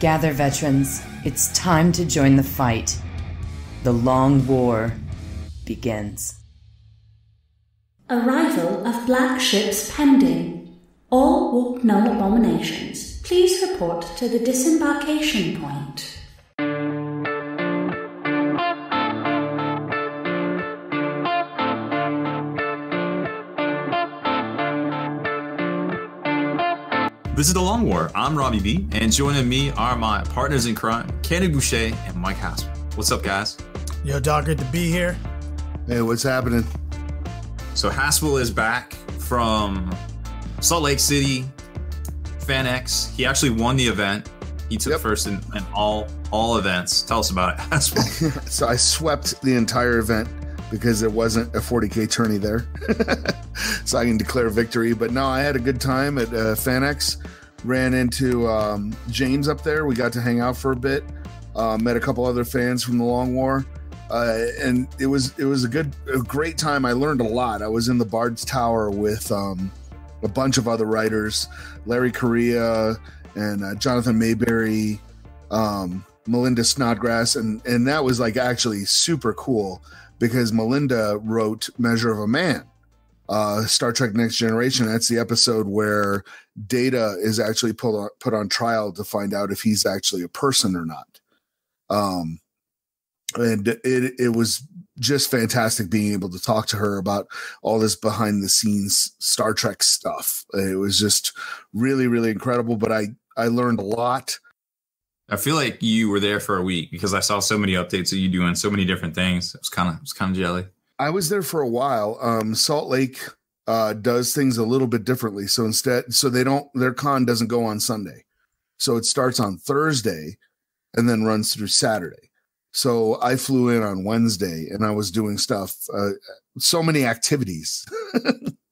Gather, veterans. It's time to join the fight. The long war begins. Arrival of black ships pending. All walk no abominations. Please report to the disembarkation point. This is The Long War. I'm Robbie B, and joining me are my partners in crime, Kenny Boucher and Mike Haspil. What's up, guys? Yo, dog, good to be here. Hey, what's happening? So Haspil is back from Salt Lake City, FanX. He actually won the event. He took Yep. first in, in all all events. Tell us about it, Haspil. So I swept the entire event because there wasn't a 40k tourney there, so I can declare victory. But no, I had a good time at uh, FanX. Ran into um, James up there. We got to hang out for a bit. Uh, met a couple other fans from the Long War, uh, and it was it was a good, a great time. I learned a lot. I was in the Bard's Tower with um, a bunch of other writers, Larry Correia and uh, Jonathan Maberry. Um, Melinda Snodgrass, and and that was like actually super cool because Melinda wrote Measure of a Man, uh, Star Trek Next Generation. That's the episode where Data is actually put on put on trial to find out if he's actually a person or not. Um, and it it was just fantastic being able to talk to her about all this behind the scenes Star Trek stuff. It was just really really incredible. But I I learned a lot. I feel like you were there for a week because I saw so many updates of you doing so many different things. It was kind of it was kind of jelly. I was there for a while. Um, Salt Lake uh, does things a little bit differently. So instead, so they don't their con doesn't go on Sunday, so it starts on Thursday and then runs through Saturday. So I flew in on Wednesday and I was doing stuff, uh, so many activities.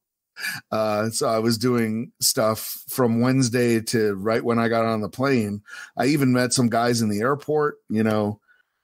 uh, so I was doing stuff from Wednesday to right when I got on the plane. I even met some guys in the airport. You know,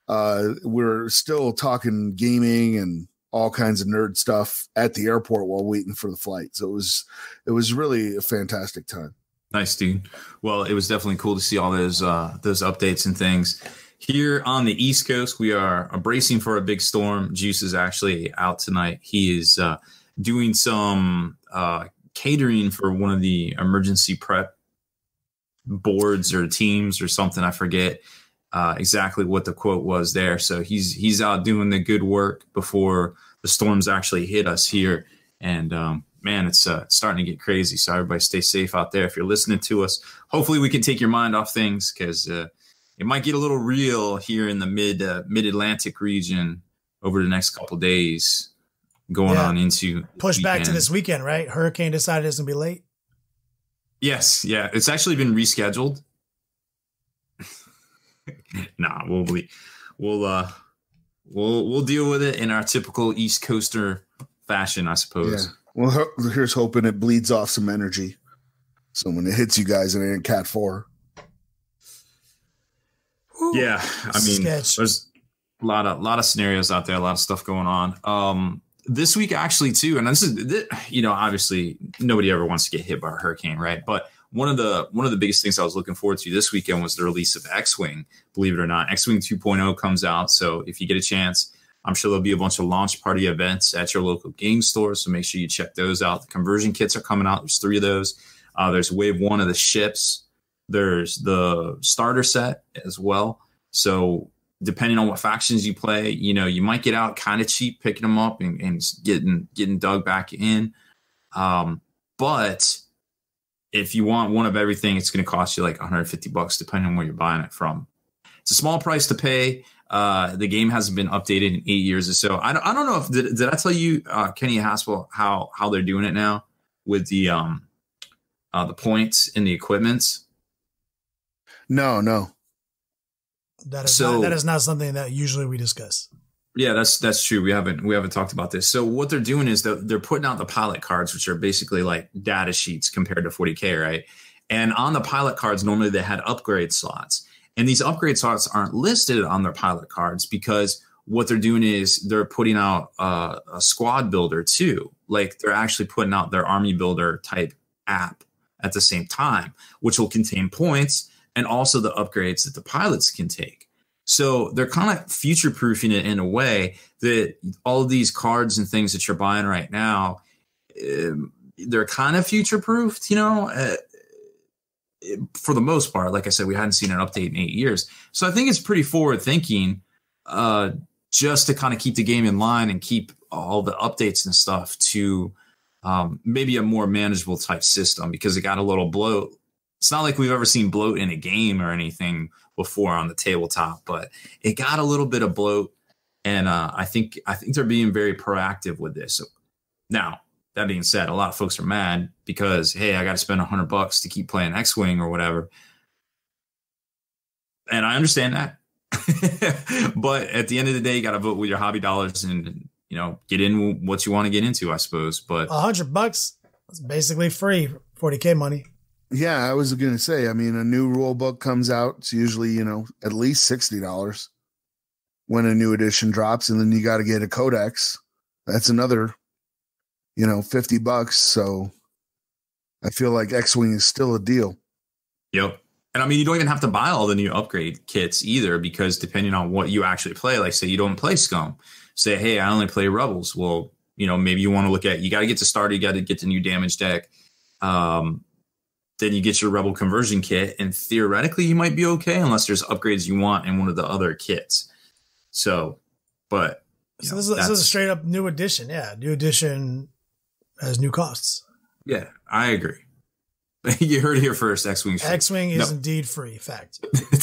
uh, we're still talking gaming and all kinds of nerd stuff at the airport while waiting for the flight. So it was it was really a fantastic time. Nice, dude. Well, it was definitely cool to see all those uh, those updates and things. Here on the East Coast, we are bracing for a big storm. Juice is actually out tonight. He is uh, doing some uh, catering for one of the emergency prep boards or teams or something. I forget uh, exactly what the quote was there. So he's he's out doing the good work before the storms actually hit us here. And um, man, it's uh, starting to get crazy. So everybody, stay safe out there. If you're listening to us, hopefully we can take your mind off things because uh, it might get a little real here in the mid uh, mid Atlantic region over the next couple days, going Yeah. on into Push back to this weekend, right? Hurricane decided it's gonna be late. Yes, yeah, it's actually been rescheduled. nah, we'll be, we'll uh, we'll we'll deal with it in our typical East Coaster fashion, I suppose. Yeah. Well, here's hoping it bleeds off some energy. So when it hits you guys, it ain't Cat Four. Yeah, I mean, Sketch. there's a lot of lot of scenarios out there, a lot of stuff going on. Um, this week actually too, and this is thi- you know obviously nobody ever wants to get hit by a hurricane, right? But one of the one of the biggest things I was looking forward to this weekend was the release of X-wing. Believe it or not, X-wing 2.0 comes out. So if you get a chance, I'm sure there'll be a bunch of launch party events at your local game store. So make sure you check those out. The conversion kits are coming out. There's three of those. Uh, there's wave one of the ships. There's the starter set as well. So depending on what factions you play, you know, you might get out kind of cheap picking them up and, and getting getting dug back in. Um, but if you want one of everything, it's going to cost you like 150 bucks, depending on where you're buying it from. It's a small price to pay. Uh, the game hasn't been updated in eight years or so. I don't, I don't know if did, did I tell you, uh, Kenny Haspil, how how they're doing it now with the um uh, the points and the equipments. No, no. That is So- not, that is not something that usually we discuss. Yeah, that's that's true. We haven't we haven't talked about this. So what they're doing is they're, they're putting out the pilot cards, which are basically like data sheets compared to 40k, right? And on the pilot cards, normally they had upgrade slots, and these upgrade slots aren't listed on their pilot cards because what they're doing is they're putting out uh, a squad builder too. Like they're actually putting out their army builder type app at the same time, which will contain points. And also the upgrades that the pilots can take. So they're kind of future proofing it in a way that all of these cards and things that you're buying right now, um, they're kind of future proofed, you know. Uh, for the most part, like I said, we hadn't seen an update in eight years. So I think it's pretty forward thinking uh, just to kind of keep the game in line and keep all the updates and stuff to um, maybe a more manageable type system because it got a little bloat. It's not like we've ever seen bloat in a game or anything before on the tabletop, but it got a little bit of bloat. And uh, I think I think they're being very proactive with this. Now, that being said, a lot of folks are mad because hey, I got to spend hundred bucks to keep playing X Wing or whatever, and I understand that. but at the end of the day, you got to vote with your hobby dollars and you know get in what you want to get into, I suppose. But A hundred bucks is basically free. Forty k money. Yeah, I was to say. I mean, a new rule book comes out. It's usually you know at least sixty dollars when a new edition drops, and then you got to get a codex. That's another, you know, fifty bucks. So I feel like X Wing is still a deal. Yep. And I mean, you don't even have to buy all the new upgrade kits either, because depending on what you actually play, like say you don't play Scum, say, hey, I only play Rebels. Well, you know, maybe you want to look at you got to get to starter, you got to get the new damage deck. Um, then you get your Rebel conversion kit, and theoretically, you might be okay unless there's upgrades you want in one of the other kits. So, but So know, this, is, this is a straight up new edition. Yeah, new edition has new costs. yeah, I agree. you heard it here first. X Wing. X Wing is No. indeed free. Fact.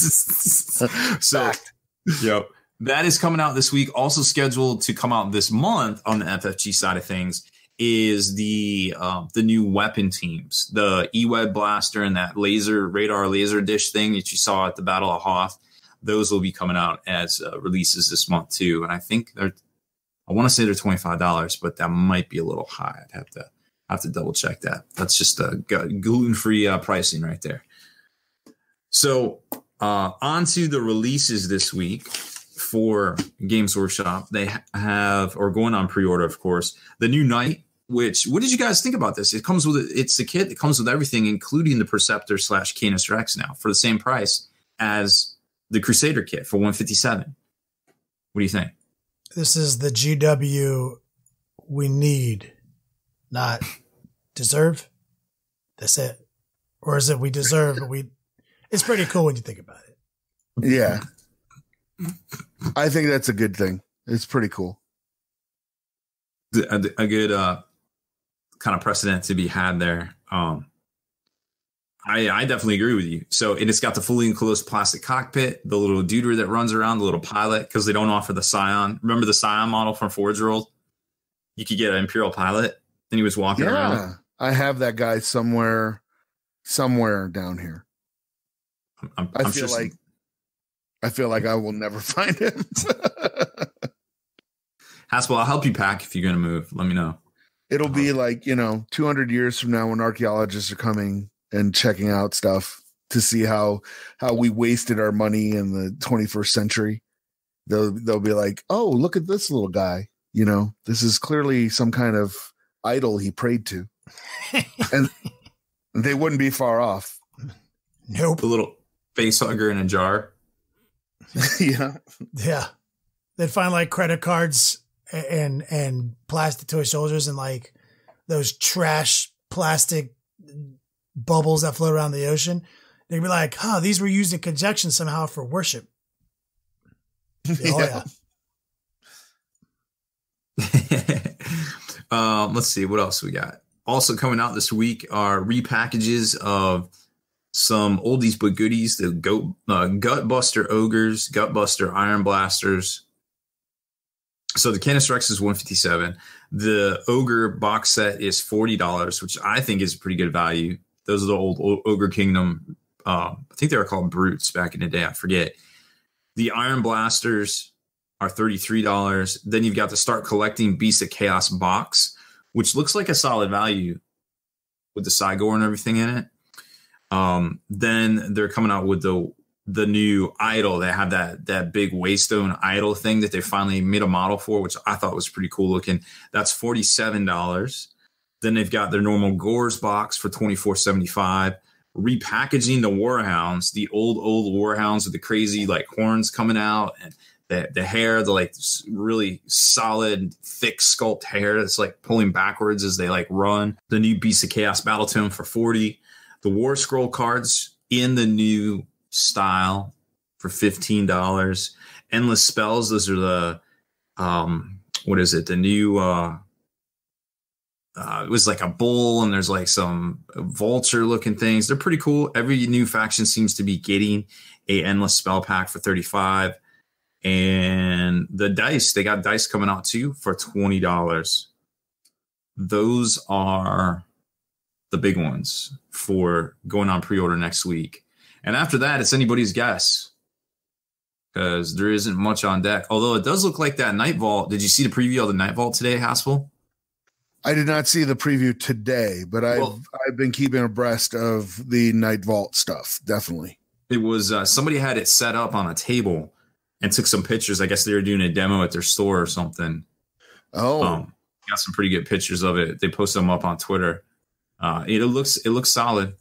so, yep. That is coming out this week. Also scheduled to come out this month on the FFG side of things is the um, the new weapon teams, the E-Web blaster and that laser radar laser dish thing that you saw at the Battle of Hoth. Those will be coming out as uh, releases this month too, and I think they're. I want to say they're twenty five dollars, but that might be a little high. I'd have to have to double check that. That's just a gluten free uh, pricing right there. So uh, on to the releases this week for Games Workshop. They have, or going on pre-order, of course, the new Knight. Which, what did you guys think about this? It comes with it's the kit that comes with everything, including the Perceptor slash Canis Rex now for the same price as the Crusader kit for one fifty seven. What do you think? This is the GW we need, not deserve. That's it. Or is it we deserve, but we? It's pretty cool when you think about it. Yeah, I think that's a good thing. It's pretty cool. a, a good uh, kind of precedent to be had there. Um, I, I definitely agree with you. So and it's got the fully enclosed plastic cockpit, the little duder that runs around, the little pilot, because they don't offer the Scion. Remember the Scion model from Forge World? You could get an Imperial pilot, and he was walking around. Yeah, I have that guy somewhere, somewhere down here. I'm, I'm, I feel sure like I feel like I will never find him. Haspil, I'll help you pack if you're going to move. Let me know. It'll be uh-huh. like you know, two hundred years from now when archaeologists are coming and checking out stuff to see how how we wasted our money in the 21st century. They'll they'll be like, oh, look at this little guy. You know, this is clearly some kind of idol he prayed to, and they wouldn't be far off. Nope. A little face hugger in a jar. yeah, Yeah. They'd find like credit cards a- and and plastic toy soldiers and like those trash plastic bubbles that float around the ocean. They'd be like, huh, these were used in conjunction somehow for worship. Oh yeah. um, let's see what else we got. Also coming out this week are repackages of some oldies but goodies: the goat, uh, Gutbuster ogres, Gutbuster iron blasters. So the Canis Rex is one fifty seven. The ogre box set is forty dollars, which I think is a pretty good value. Those are the old ogre kingdom. Uh, I think they were called brutes back in the day. I forget. The iron blasters are $33. Then you've got the start collecting Beast of Chaos box, which looks like a solid value with the Cygor and everything in it. Um, then they're coming out with the the new idol. They have that that big Waystone idol thing that they finally made a model for, which I thought was pretty cool looking. That's $47. Then they've got their normal Gors box for $24.75. repackaging the Warhounds, the old old Warhounds with the crazy like horns coming out and the the hair, the like really solid, thick sculpt hair that's like pulling backwards as they like run. The new Beast of Chaos Battle Tome for 40. The War Scroll cards in the new style for $15. Endless Spells, those are the um what is it? The new uh uh, it was like a bull and there's like some vulture looking things. They're pretty cool. Every new faction seems to be getting a endless spell pack for 35 and the dice they got dice coming out too for $20 those are the big ones for going on pre-order next week and after that it's anybody's guess because there isn't much on deck although it does look like that night vault did you see the preview of the night vault today haspil I did not see the preview today, but I've well, I've been keeping abreast of the Night Vault stuff. Definitely, it was uh, somebody had it set up on a table, and took some pictures. I guess they were doing a demo at their store or something. Oh, um, got some pretty good pictures of it. They posted them up on Twitter. Uh, it, looks it looks solid.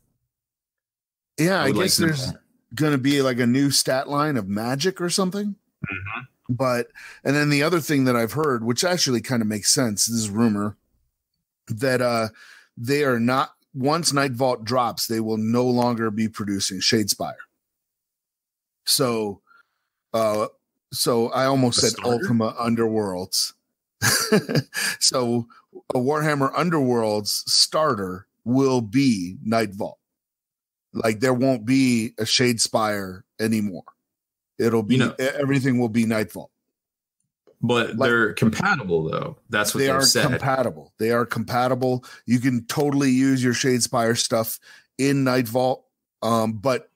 Yeah, I, I guess like there's going to be like a new stat line of magic or something. Mm-hmm. But and then the other thing that I've heard, which actually kind of makes sense, this is rumor that uh they are not once Night Vault drops, they will no longer be producing Shadespire. So uh, so I almost the said starter? Ultima Underworlds. so a Warhammer Underworlds starter will be Night Vault. Like there won't be a Shadespire anymore. It'll be you know, everything will be Nightfall. But like, they're compatible though. That's what they are said. compatible. They are compatible. You can totally use your Shadespire stuff in Night Vault. Um, but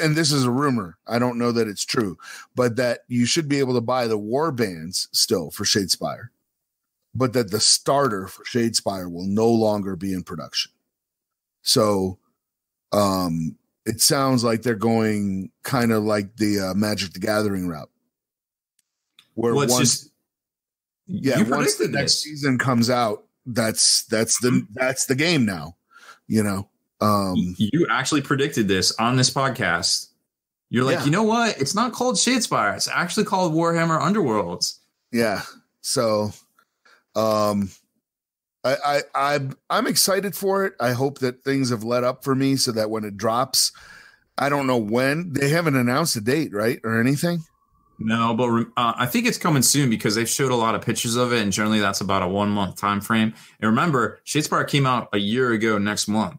and this is a rumor. I don't know that it's true, but that you should be able to buy the war bands still for Shadespire, but that the starter for Shadespire will no longer be in production. So, um, it sounds like they're going kind of like the uh, Magic the Gathering route, where well, once, just, yeah, once the next season comes out, that's that's the mm-hmm. that's the game now, you know. Um, you actually predicted this on this podcast. You're like, yeah. you know what? It's not called Shadespire. It's actually called Warhammer Underworlds. Yeah. So, um, I, I, I, I'm excited for it. I hope that things have let up for me so that when it drops, I don't know when they haven't announced a date, right, or anything. No, but uh, I think it's coming soon because they've showed a lot of pictures of it, and generally that's about a one month time frame. And remember, Shadespire came out a year ago next month.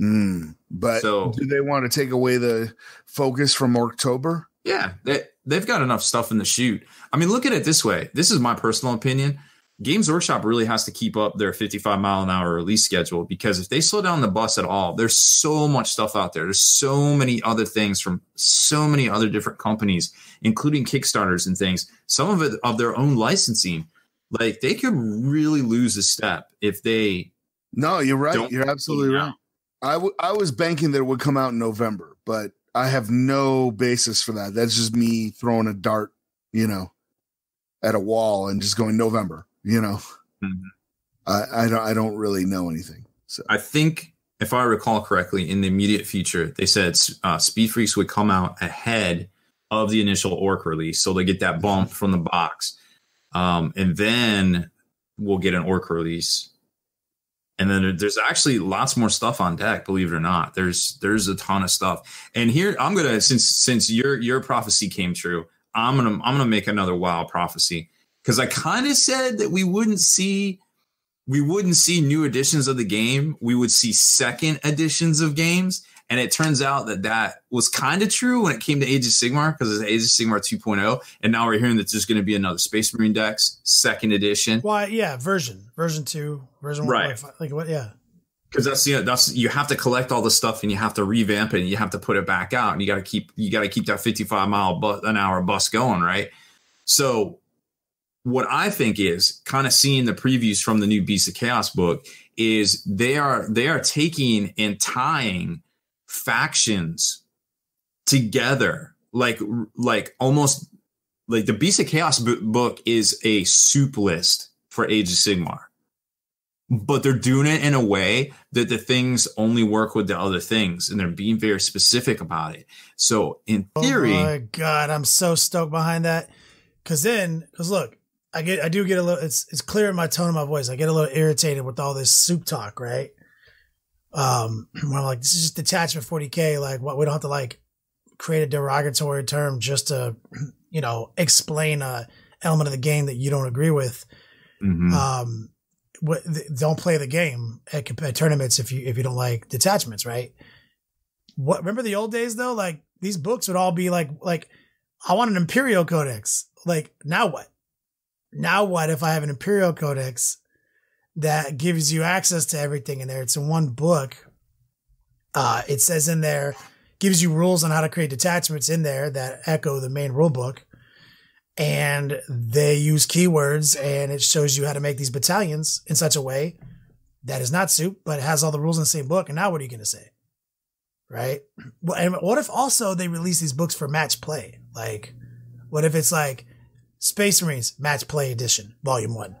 Mm, but so, do they want to take away the focus from October? Yeah, they, they've got enough stuff in the shoot. I mean, look at it this way. This is my personal opinion. Games Workshop really has to keep up their 55 mile an hour release schedule because if they slow down the bus at all, there's so much stuff out there. There's so many other things from so many other different companies, including Kickstarters and things, some of it of their own licensing. Like they could really lose a step if they. No, you're right. You're absolutely right. I, w- I was banking that it would come out in November, but I have no basis for that. That's just me throwing a dart, you know, at a wall and just going November, you know. Mm-hmm. I, I don't I don't really know anything. So I think if I recall correctly, in the immediate future, they said uh, Speed Freaks would come out ahead of the initial Ork release, so they get that bump from the box, um, and then we'll get an Ork release and then there's actually lots more stuff on deck believe it or not there's there's a ton of stuff and here i'm gonna since since your your prophecy came true i'm gonna i'm gonna make another wild prophecy because i kind of said that we wouldn't see we wouldn't see new editions of the game we would see second editions of games and it turns out that that was kind of true when it came to Age of Sigmar because it's Age of Sigmar 2.0. And now we're hearing that there's going to be another Space Marine Dex second edition. Why? Yeah, version, version two, version one. Right. Like what? Yeah. Because that's you know, that's you have to collect all the stuff and you have to revamp it and you have to put it back out and you got to keep you got to keep that 55 mile bu- an hour bus going right. So what I think is kind of seeing the previews from the new Beast of Chaos book is they are they are taking and tying factions together like like almost like the beast of chaos book is a soup list for age of sigmar but they're doing it in a way that the things only work with the other things and they're being very specific about it. So in theory, oh my god, I'm so stoked behind that. Cause then, cause look, I get, I do get a little. It's it's clear in my tone of my voice. I get a little irritated with all this soup talk, right? Um, where I'm like, this is just detachment 40k. Like, what we don't have to like create a derogatory term just to, you know, explain a element of the game that you don't agree with. Mhm. Um, what, don't play the game at, at tournaments if you if you don't like detachments, right? What remember the old days though? Like these books would all be like like I want an Imperial Codex. Like now what? Now what if I have an Imperial Codex that gives you access to everything in there? It's in one book. Uh, it says in there, gives you rules on how to create detachments in there that echo the main rule book. And they use keywords and it shows you how to make these battalions in such a way that is not soup, but has all the rules in the same book. And now what are you going to say? Right? Well, and what if also they release these books for match play? Like, what if it's like Space Marines Match Play Edition, Volume One?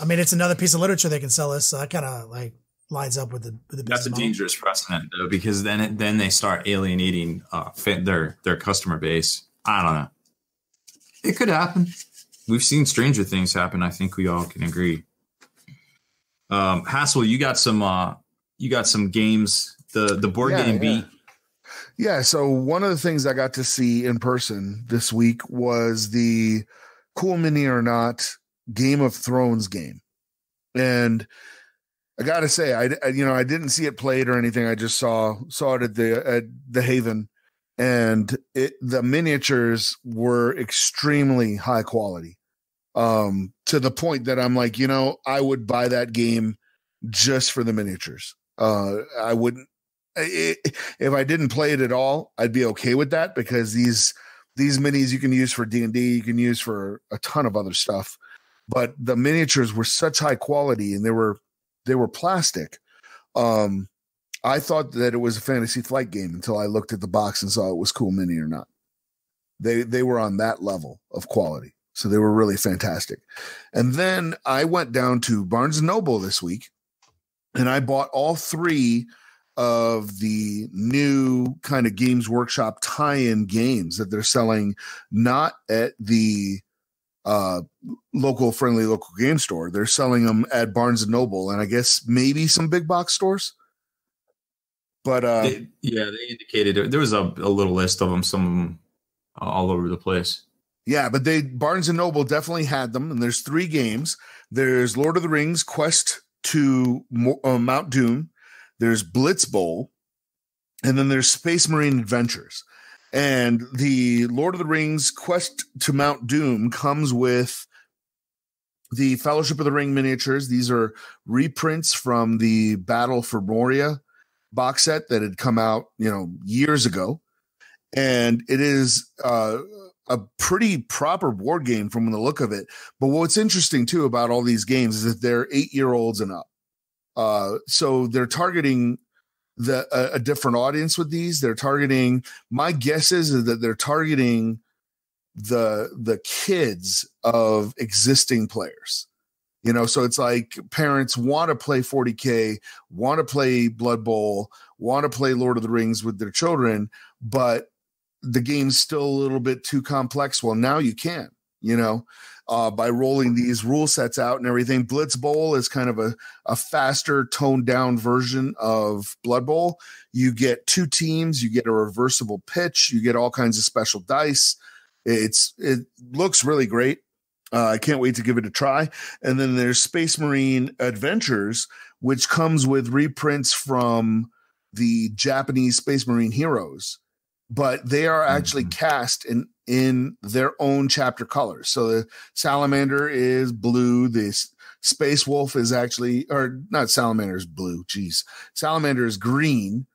I mean, it's another piece of literature they can sell us, so that kind of like lines up with the with the That's a model. dangerous precedent though, because then it, then they start alienating uh, their their customer base. I don't know. It could happen. We've seen stranger things happen. I think we all can agree. Um, Haspil, you got some uh, you got some games. The the board Yeah, game yeah. beat. Yeah, so one of the things I got to see in person this week was the Cool Mini or Not Game of Thrones game. And I got to say I, I- you know, I didn't see it played or anything. I just saw saw it at the at the Haven and it the miniatures were extremely high quality. Um to the point that I'm like, you know, I would buy that game just for the miniatures. Uh I wouldn't i- if I didn't play it at all, I'd be okay with that because these these minis you can use for D and D, you can use for a ton of other stuff. But the miniatures were such high quality and they were they were plastic. Um, I thought that it was a fantasy flight game until I looked at the box and saw it was cool mini or not. They they were on that level of quality, so they were really fantastic. And then I went down to Barnes and Noble this week, and I bought all three of the new kind of Games Workshop tie-in games that they're selling, not at the uh local friendly local game store. They're selling them at Barnes and Noble, and I guess maybe some big box stores. But uh, They- yeah, they indicated there was a, a little list of them. Some of them all over the place. Yeah, but they Barnes and Noble definitely had them, and there's three games. There's Lord of the Rings Quest to uh, Mount Doom. There's Blitz Bowl, and then there's Space Marine Adventures. And the Lord of the Rings Quest to Mount Doom comes with the Fellowship of the Ring miniatures. These are reprints from the Battle for Moria box set that had come out, you know, years ago. And it is uh, a pretty proper board game from the look of it. But what's interesting too about all these games is that they're eight year olds and up. Uh, so they're targeting the a, a different audience with these. They're targeting. My guess is, is that they're targeting the the kids of existing players. You know, so it's like parents want to play 40k, want to play Blood Bowl, want to play Lord of the Rings with their children, but the game's still a little bit too complex. Well, now you can, you know, uh, by rolling these rule sets out and everything. Blitz Bowl is kind of a, a faster, toned down version of Blood Bowl. You get two teams, you get a reversible pitch, you get all kinds of special dice. It's it looks really great. Uh, I can't wait to give it a try. And then there's Space Marine Adventures, which comes with reprints from the Japanese Space Marine heroes but they are actually cast in in their own chapter colors. So the salamander is blue. The space wolf is actually, or not salamander is blue. Jeez, salamander is green.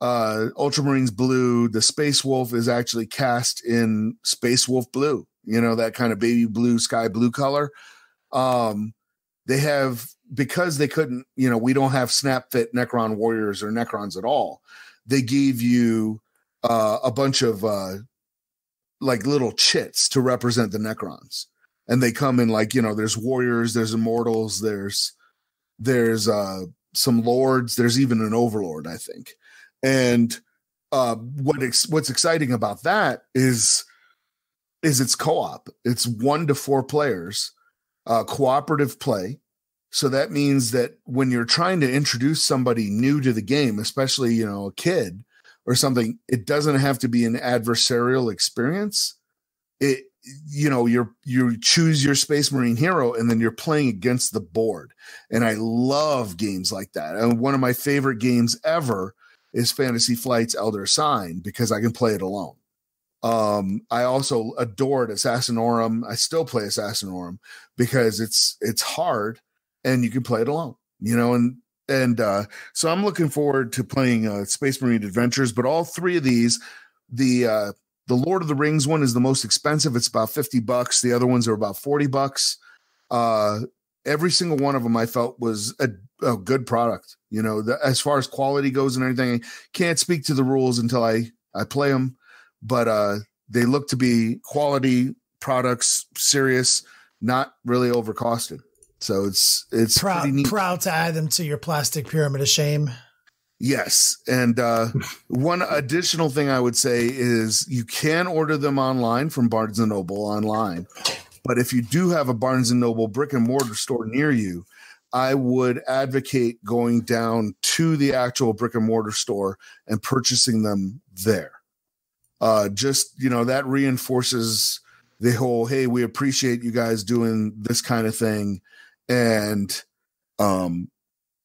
Uh, ultramarines blue. The space wolf is actually cast in space wolf blue. You know that kind of baby blue, sky blue color. Um, they have because they couldn't. You know, we don't have snap fit Necron warriors or Necrons at all. They gave you uh, a bunch of uh, like little chits to represent the Necrons. and they come in like you know there's warriors there's immortals there's there's uh some lords there's even an overlord i think. And uh what ex- what's exciting about that is is it's co-op. It's one to four players uh cooperative play. So that means that when you're trying to introduce somebody new to the game especially you know a kid or something it doesn't have to be an adversarial experience. It you know you're you choose your space marine hero and then you're playing against the board. And i love games like that. And one of my favorite games ever is fantasy flight's elder sign because i can play it alone. Um i also adored assassinorum i still play assassinorum because it's it's hard and you can play it alone you know and and uh so i'm looking forward to playing uh space marine adventures but all three of these the uh the Lord of the Rings one is the most expensive. It's about 50 bucks. The other ones are about 40 bucks. Uh, every single one of them I felt was a, a good product. You know, the, as far as quality goes and everything, I can't speak to the rules until I, I play them, but uh, they look to be quality products, serious, not really overcosted. So it's it's proud, proud to add them to your plastic pyramid of shame. Yes. And uh, one additional thing I would say is you can order them online from Barnes and Noble online. But if you do have a Barnes and Noble brick and mortar store near you, I would advocate going down to the actual brick and mortar store and purchasing them there. Uh, just, you know, that reinforces the whole, hey, we appreciate you guys doing this kind of thing. And um,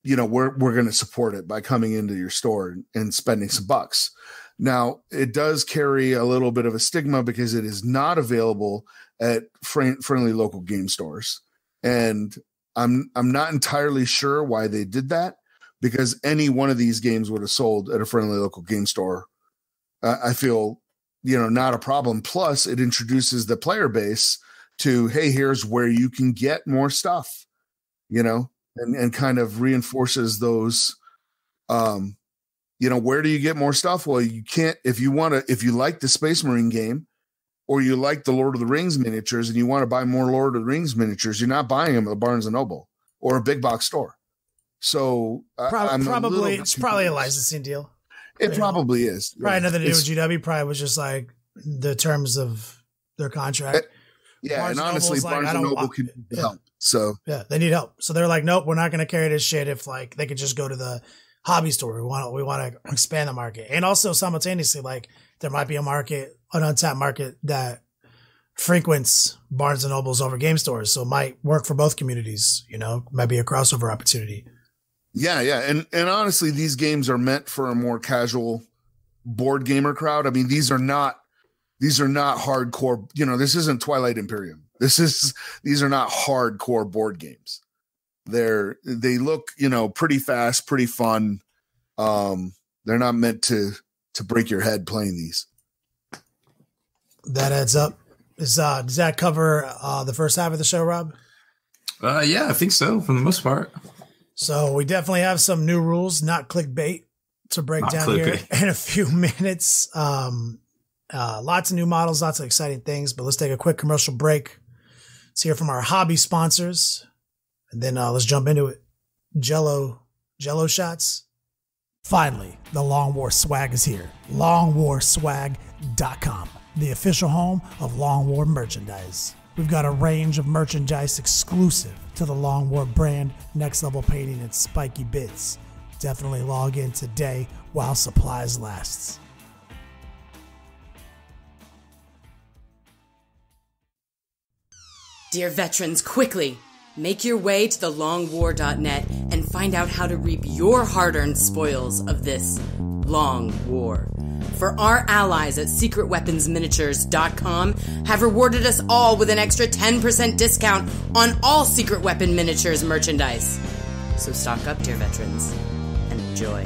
you know we're we're going to support it by coming into your store and spending some bucks. Now it does carry a little bit of a stigma because it is not available at fr- friendly local game stores. And i'm i'm not entirely sure why they did that because any one of these games would have sold at a friendly local game store uh, i feel you know not a problem. Plus it introduces the player base to hey here's where you can get more stuff you know and, and kind of reinforces those um you know where do you get more stuff? Well you can't if you want to if you like the space marine game or you like the lord of the rings miniatures and you want to buy more lord of the rings miniatures you're not buying them at barnes and noble or a big box store. So Pro- probably it's probably a licensing deal. It probably is probably yeah. nothing to do with gw probably was just like the terms of their contract. It, yeah barnes and honestly barnes like, and noble can yeah. help so yeah, they need help. So they're like, nope, we're not going to carry this shit. If like they could just go to the hobby store, we want we want to expand the market, and also simultaneously, like there might be a market, an untapped market that frequents Barnes and Nobles over game stores, so it might work for both communities. You know, might be a crossover opportunity. Yeah, yeah, and and honestly, these games are meant for a more casual board gamer crowd. I mean, these are not these are not hardcore. You know, this isn't Twilight Imperium. This is these are not hardcore board games. They're they look, you know, pretty fast, pretty fun. Um, they're not meant to to break your head playing these. That adds up. Is uh does that cover uh the first half of the show, Rob? Uh yeah, I think so for the most part. So we definitely have some new rules, not clickbait, to break not down clickbait. here in a few minutes. Um uh lots of new models, lots of exciting things, but let's take a quick commercial break. Let's hear from our hobby sponsors, and then uh, let's jump into it. Jello, Jello shots. Finally, the Long War swag is here. LongWarSwag.com, the official home of Long War merchandise. We've got a range of merchandise exclusive to the Long War brand, next level painting, and spiky bits. Definitely log in today while supplies lasts. Dear veterans, quickly! Make your way to the longwar.net and find out how to reap your hard earned spoils of this long war. For our allies at secretweaponsminiatures.com have rewarded us all with an extra 10% discount on all Secret Weapon Miniatures merchandise. So stock up, dear veterans, and enjoy.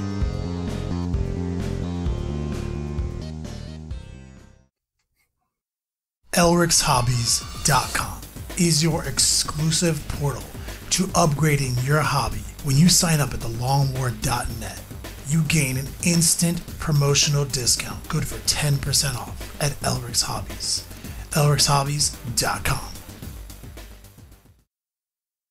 ElrixHobbies.com is your exclusive portal to upgrading your hobby. When you sign up at thelongwar.net, you gain an instant promotional discount good for 10% off at Elric's Hobbies. Elric'sHobbies.com.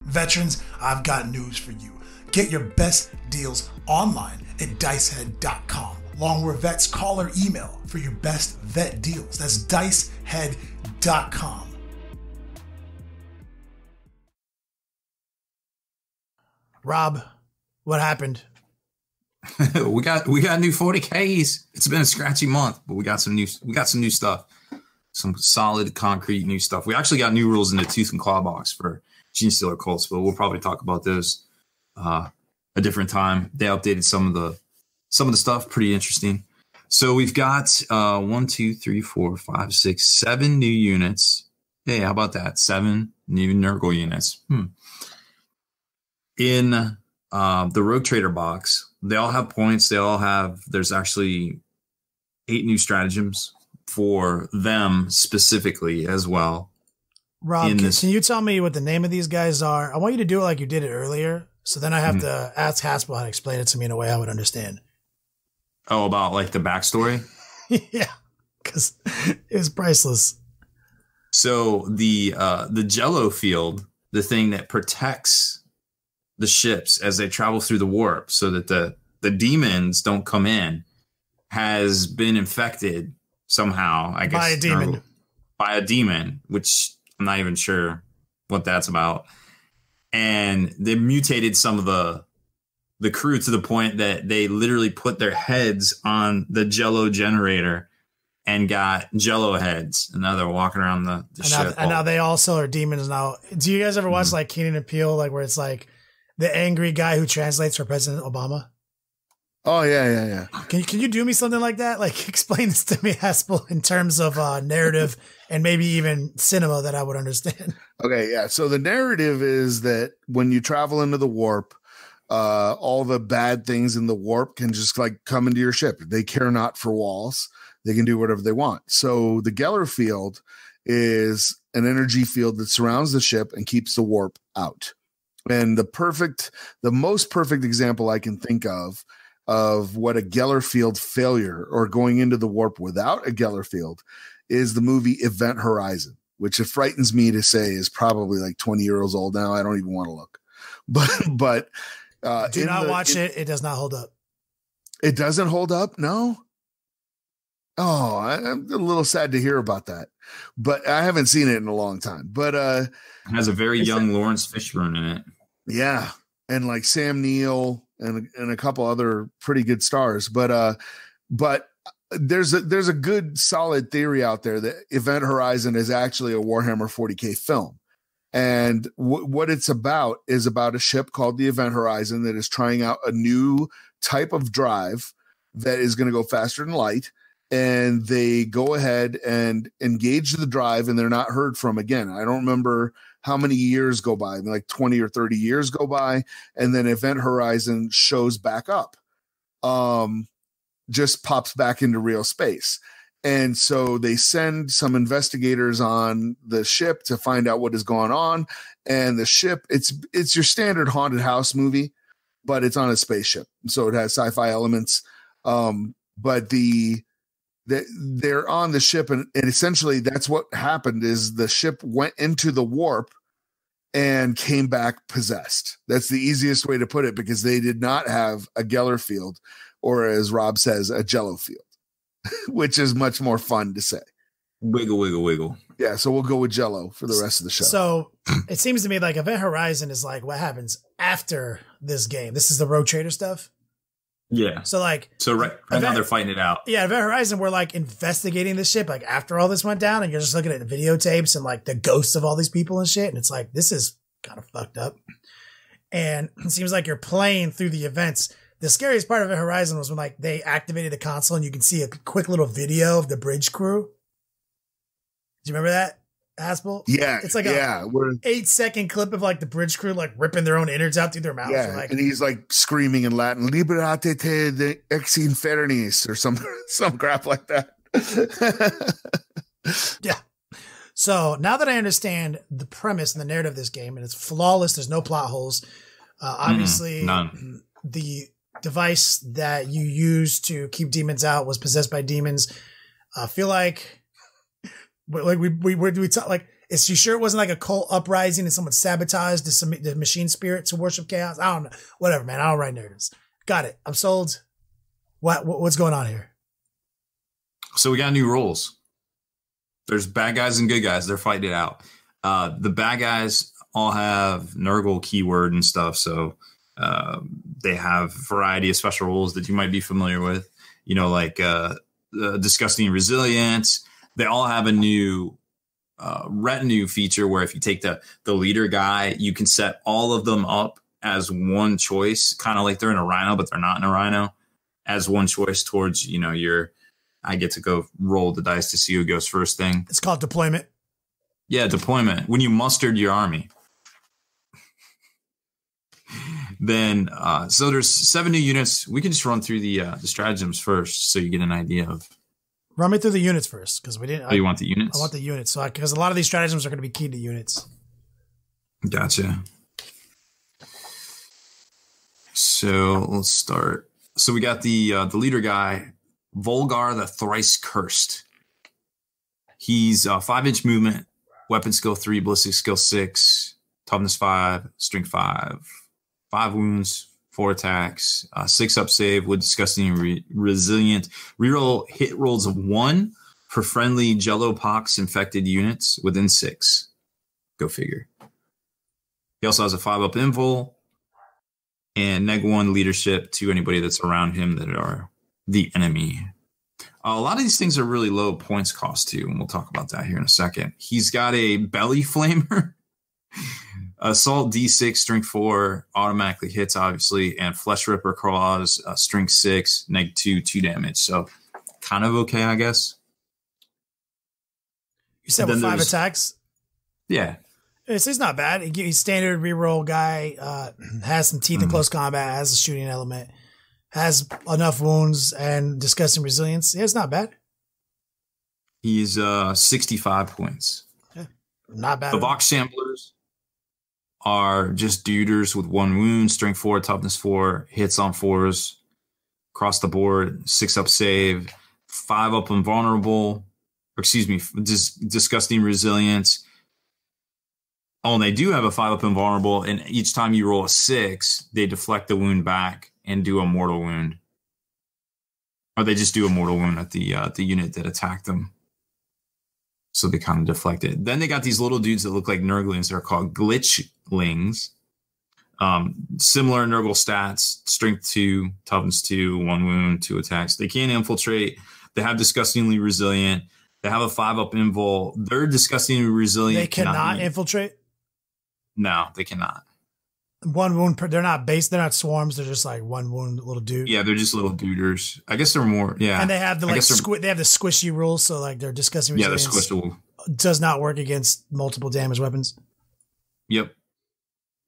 Veterans, I've got news for you. Get your best deals online at dicehead.com. Long War Vets, call or email for your best vet deals. That's dicehead.com. Rob, what happened? we got we got new 40Ks. It's been a scratchy month, but we got some new we got some new stuff. Some solid concrete new stuff. We actually got new rules in the tooth and claw box for Genestealer Cults, but we'll probably talk about those uh, a different time. They updated some of the some of the stuff, pretty interesting. So we've got uh, one, two, three, four, five, six, seven new units. Hey, how about that? Seven new Nurgle units. Hmm. In uh, the Rogue Trader box, they all have points. They all have. There's actually eight new stratagems for them specifically as well. Rob, can, this- can, you tell me what the name of these guys are? I want you to do it like you did it earlier. So then I have mm-hmm. to ask Haspil how to explain it to me in a way I would understand. Oh, about like the backstory? yeah, because it was priceless. So the uh, the Jello field, the thing that protects the ships as they travel through the warp, so that the the demons don't come in, has been infected somehow. I guess by a demon. By a demon, which I'm not even sure what that's about. And they mutated some of the the crew to the point that they literally put their heads on the jello generator and got jello heads and now they're walking around the, the and, now, and now, they also are demons now do you guys ever watch mm-hmm. like Keenan and Peele like where it's like the angry guy who translates for president obama oh yeah yeah yeah can you, can you do me something like that like explain this to me haspil in terms of uh narrative and maybe even cinema that i would understand okay yeah so the narrative is that when you travel into the warp uh, all the bad things in the warp can just like come into your ship. They care not for walls. They can do whatever they want. So the Geller field is an energy field that surrounds the ship and keeps the warp out. And the perfect, the most perfect example I can think of of what a Geller field failure or going into the warp without a Geller field is the movie Event Horizon, which it frightens me to say is probably like 20 years old now. I don't even want to look. But but uh, Do not the, watch it, it. It does not hold up. It doesn't hold up. No. Oh, I, am a little sad to hear about that, but I haven't seen it in a long time. But uh, it has a very young Laurence Fishburne in it. Yeah, and like Sam Neill and and a couple other pretty good stars. But uh, but there's a there's a good solid theory out there that Event Horizon is actually a Warhammer 40k film. And w- what it's about is about a ship called the Event Horizon that is trying out a new type of drive that is going to go faster than light. And they go ahead and engage the drive, and they're not heard from again. I don't remember how many years go by, like 20 or 30 years go by, and then Event Horizon shows back up. Um, just pops back into real space. And so they send some investigators on the ship to find out what is going on. And the ship, it's it's your standard haunted house movie, but it's on a spaceship. So it has sci-fi elements. Um, but the they're on the ship and, and essentially that's what happened is the ship went into the warp and came back possessed. That's the easiest way to put it because they did not have a Geller field or as Rob says, a Jello field. which is much more fun to say. Wiggle, wiggle, wiggle. Yeah, so we'll go with Jello for the rest of the show. So it seems to me like Event Horizon is like what happens after this game. This is the Rogue Trader stuff. Yeah. So like, so right, right event, now they're fighting it out. Yeah, Event Horizon, we're like investigating the ship like after all this went down, and you're just looking at the videotapes and like the ghosts of all these people and shit, and it's like this is kind of fucked up. And it seems like you're playing through the events the scariest part of the Horizon was when like they activated the console and you can see a quick little video of the bridge crew. Do you remember that? Haspil? Yeah. It's like yeah, a eight second clip of like the bridge crew like ripping their own innards out through their mouths. Yeah. Like, and he's like screaming in Latin, Liberate te ex infernis or some some crap like that. yeah. So now that I understand the premise and the narrative of this game, and it's flawless, there's no plot holes. Uh, obviously, mm, none. the device that you use to keep demons out was possessed by demons. I feel like, like we, we, where we talk? Like, Is you sure it wasn't like a cult uprising and someone sabotaged the, the machine spirit to worship chaos? I don't know. Whatever, man. I don't write narratives. Got it. I'm sold. What, what what's going on here? So we got new rules. There's bad guys and good guys. They're fighting it out. Uh, the bad guys all have Nurgle keyword and stuff, so uh, they have variety of special rules that you might be familiar with. You know, like uh, disgusting resilience. They all have a new uh, retinue feature where if you take the the leader guy, you can set all of them up as one choice, kind of like they're in a rhino, but they're not in a rhino, as one choice towards you know your. I get to go roll the dice to see who goes first thing. It's called deployment. Yeah, deployment. When you mustered your army. then uh, so there's seven new units. We can just run through the uh, the stratagems first, so you get an idea of. Run me through the units first, because we didn't. Oh, I, you want the units? I want the units, so because a lot of these stratagems are going to be key to units. Gotcha. So let's start. So we got the uh, the leader guy, Vulgrar the Thrice Cursed. He's uh, five inch movement, weapon skill three, ballistic skill six, toughness five, strength five, five wounds, four attacks, uh, six up save with disgusting re- resilient. Reroll hit rolls of one for friendly Gellerpox infected units within six. Go figure. He also has a five up invul and neg one leadership to anybody that's around him that are the enemy. A lot of these things are really low points cost too, and we'll talk about that here in a second. He's got a belly flamer. Assault D6, strength four, automatically hits, obviously, and Flesh Ripper claws, uh, strength six, neg two, two damage. So kind of okay, I guess. You said with five attacks? Yeah. It's, it's not bad. He's standard reroll guy, uh, has some teeth mm-hmm. in close combat, has a shooting element, has enough wounds and disgusting resilience. Yeah, it's not bad. He's uh 65 points. Yeah, not bad. The Vox Shamblers are just duders with one wound, strength four, toughness four, hits on fours across the board, six up save, five up invulnerable, or excuse me, dis- disgusting resilience. Oh, and they do have a five up invulnerable, and each time you roll a six, they deflect the wound back and do a mortal wound. Or they just do a mortal wound at the uh, the unit that attacked them so they kind of deflect it. Then they got these little dudes that look like Nurglings. They're called Glitchlings. Um, similar Nurgle stats: strength two, toughness two, one wound, two attacks. They can infiltrate. They have disgustingly resilient. They have a five up invul. They're disgustingly resilient. They cannot, cannot infiltrate. No, they cannot. One wound per. They're not base. They're not swarms. They're just like one wound little dude. Yeah, they're just little duders. I guess they're more. Yeah, and they have the like squi- They have the squishy rules, so like they're discussing. Yeah, they're squishable. Does not work against multiple damage weapons. Yep.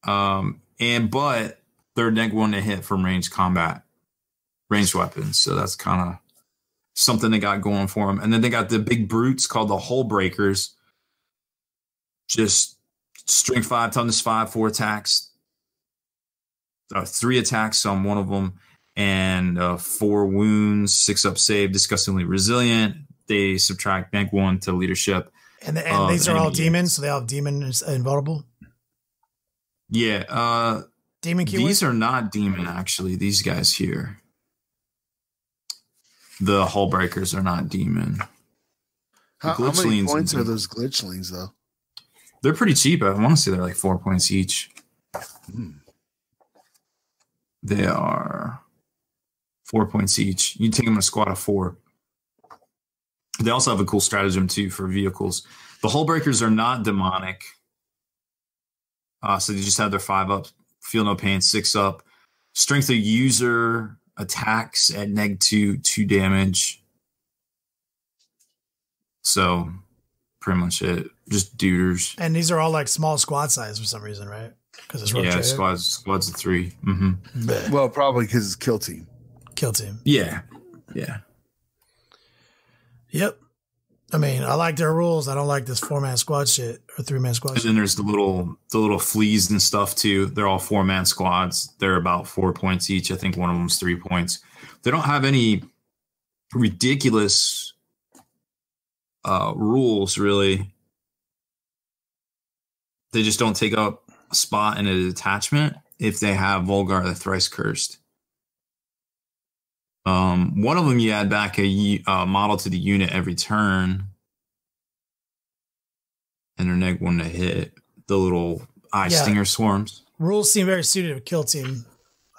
Um, and but they're neg one to hit from range combat, ranged weapons. So that's kind of something they got going for them. And then they got the big brutes called the Hull Breakers. Just strength five, toughness five, four attacks, uh, three attacks on one of them, and uh, four wounds, six up save, disgustingly resilient. They subtract bank one to leadership. And, the, and these are all demons, so they all demon is invulnerable. Yeah, uh, demon. Keyword? These are not demon actually. These guys here, the hull breakers are not demon. How, how many points are those glitchlings though? They're pretty cheap. I want to say they're like four points each. Hmm. They are four points each. You take them in a squad of four. They also have a cool stratagem too for vehicles. The hull breakers are not demonic. Uh, so they just have their five up, feel no pain, six up. Strength of user attacks at neg two, two damage. So pretty much it. Just duders. And these are all like small squad size for some reason, right? Because it's yeah, squads squads of 3 mm-hmm. Well, probably because it's kill team. Kill team. Yeah, yeah. Yep. I mean, I like their rules. I don't like this four man squad shit or three man squad. And shit. then there's the little the little fleas and stuff too. They're all four man squads. They're about four points each. I think one of them's three points. They don't have any ridiculous uh, rules really They just don't take up a spot in a detachment if they have Vulgrar the Thrice Cursed. Um, one of them you add back a uh, model to the unit every turn, and they're neg one to hit. The little eye Yeah. stinger swarms. Rules seem very suited to kill team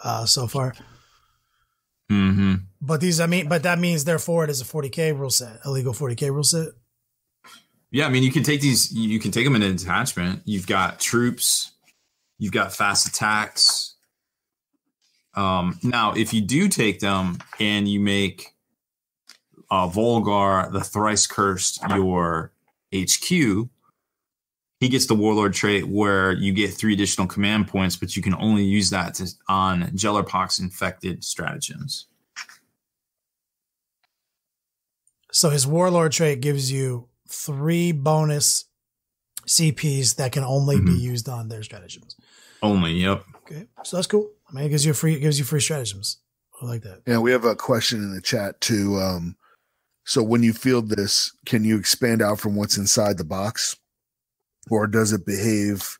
uh, so far. Mm-hmm. But these, I mean, but that means therefore it is a 40k rule set, a legal 40k rule set. Yeah, I mean, you can take these. You can take them in a detachment. You've got troops. You've got fast attacks. Um, now, if you do take them and you make uh, Vulgrar the thrice cursed your HQ, he gets the warlord trait where you get three additional command points, but you can only use that to, on Gellerpox infected stratagems. So his warlord trait gives you three bonus CPs that can only be Mhm. used on their stratagems. Only, yep. Okay, so that's cool. I mean, it gives you a free, it gives you free stratagems. I like that. Yeah, we have a question in the chat too. Um, so when you field this, can you expand out from what's inside the box, or does it behave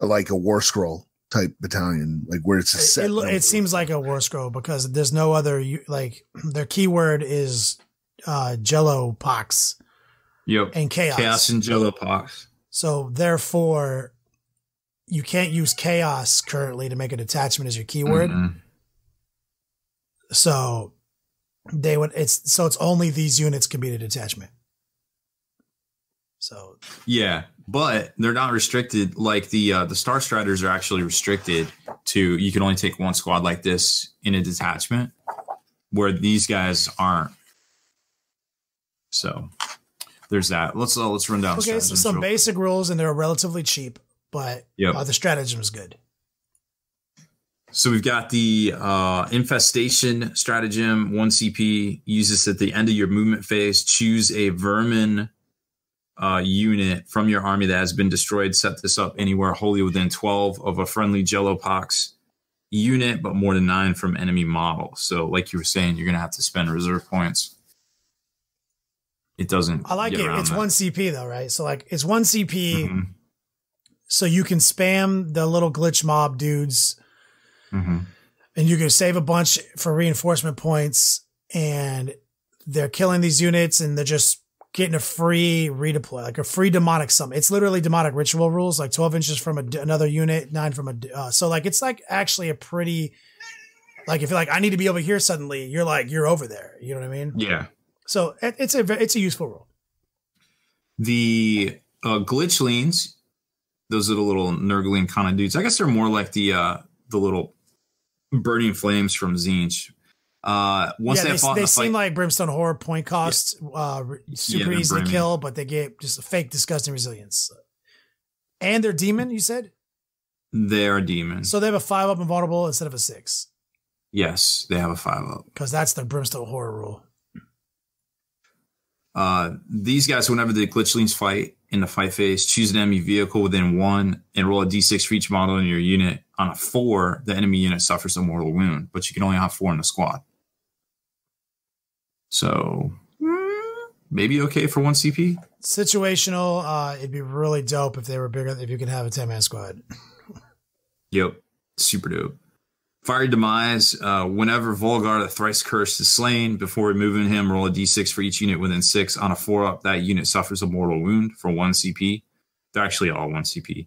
like a war scroll type battalion, like where it's a It, set? it, lo- number? it seems like a war scroll because there's no other like their keyword is uh Gellerpox Yep. and chaos. Chaos and Gellerpox. So therefore, you can't use chaos currently to make a detachment as your keyword. Mhm. So they would it's so it's only these units can be the detachment. So Yeah, but they're not restricted. Like the uh, the Star Striders are actually restricted to you can only take one squad like this in a detachment, where these guys aren't. So there's that. Let's uh, let's run down. okay, so some basic rules and they're relatively cheap, but Yep. uh, the stratagem's good. So we've got the uh, infestation stratagem. One CP. Use this at the end of your movement phase. Choose a vermin uh, unit from your army that has been destroyed. Set this up anywhere wholly within 12 of a friendly Gellerpox unit, but more than nine from enemy model. So, like you were saying, you're going to have to spend reserve points. It doesn't. I like it. It's that. one CP though, right? So like it's one CP, Mhm, so you can spam the little glitch mob dudes, mhm. and you can save a bunch for reinforcement points, and they're killing these units, and they're just getting a free redeploy, like a free demonic sum. It's literally demonic ritual rules, like twelve inches from a another unit, nine from a. Uh, so like it's like actually a pretty. Like if you're like I need to be over here suddenly, you're like you're over there. You know what I mean? Yeah. So it, it's a it's a useful rule. The uh, glitchlings, those are the little nurgling kind of dudes. I guess they're more like the uh, the little burning flames from Tzeentch. Uh, once yeah, they, they, fought they the fight, seem like brimstone horror point cost, uh, super they're easy to kill, but they get just a fake disgusting resilience. And they're demon, you said, they are demons. so they have a five up invulnerable instead of a six, yes, they have a five up. because that's the brimstone horror rule. Uh, these guys, whenever the glitchlings fight in the fight phase, choose an enemy vehicle within one and roll a d6 for each model in your unit. On a four, the enemy unit suffers a mortal wound, but you can only have four in the squad. So maybe okay for one CP. Situational, uh, it'd be really dope if they were bigger. If you could have a ten man squad. Yep, super dope. Fiery Demise. Uh, whenever Vulgrar the thrice cursed is slain, before removing him, roll a d6 for each unit within six. On a four up, that unit suffers a mortal wound for one CP. They're actually all one CP.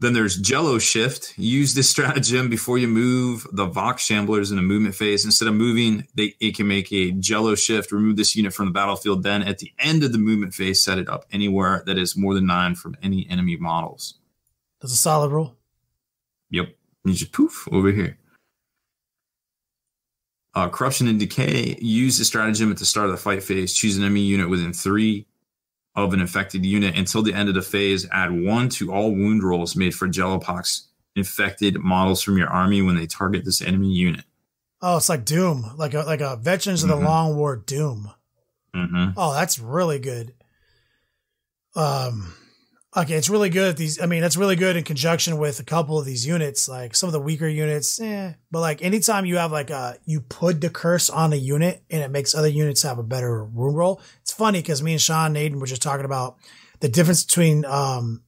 Then there's Gellershift. Use this stratagem before you move the Vox Shamblers in a movement phase. Instead of moving, they, it can make a Gellershift. Remove this unit from the battlefield. Then at the end of the movement phase, set it up anywhere that is more than nine from any enemy models. That's a solid rule. Yep. And you just poof over here. Uh, corruption and decay. Use the stratagem at the start of the fight phase. Choose an enemy unit within three of an infected unit until the end of the phase. Add one to all wound rolls made for Gellerpox infected models from your army when they target this enemy unit. Oh, it's like Doom, like a like a Veterans of Mhm. the Long War Doom. Mm-hmm. Oh, that's really good. Um, okay, it's really good. These, I mean, that's really good in conjunction with a couple of these units, like some of the weaker units. Eh, but like anytime you have like a you put the curse on a unit and it makes other units have a better room roll. It's funny because me and Sean and Aiden were just talking about the difference between um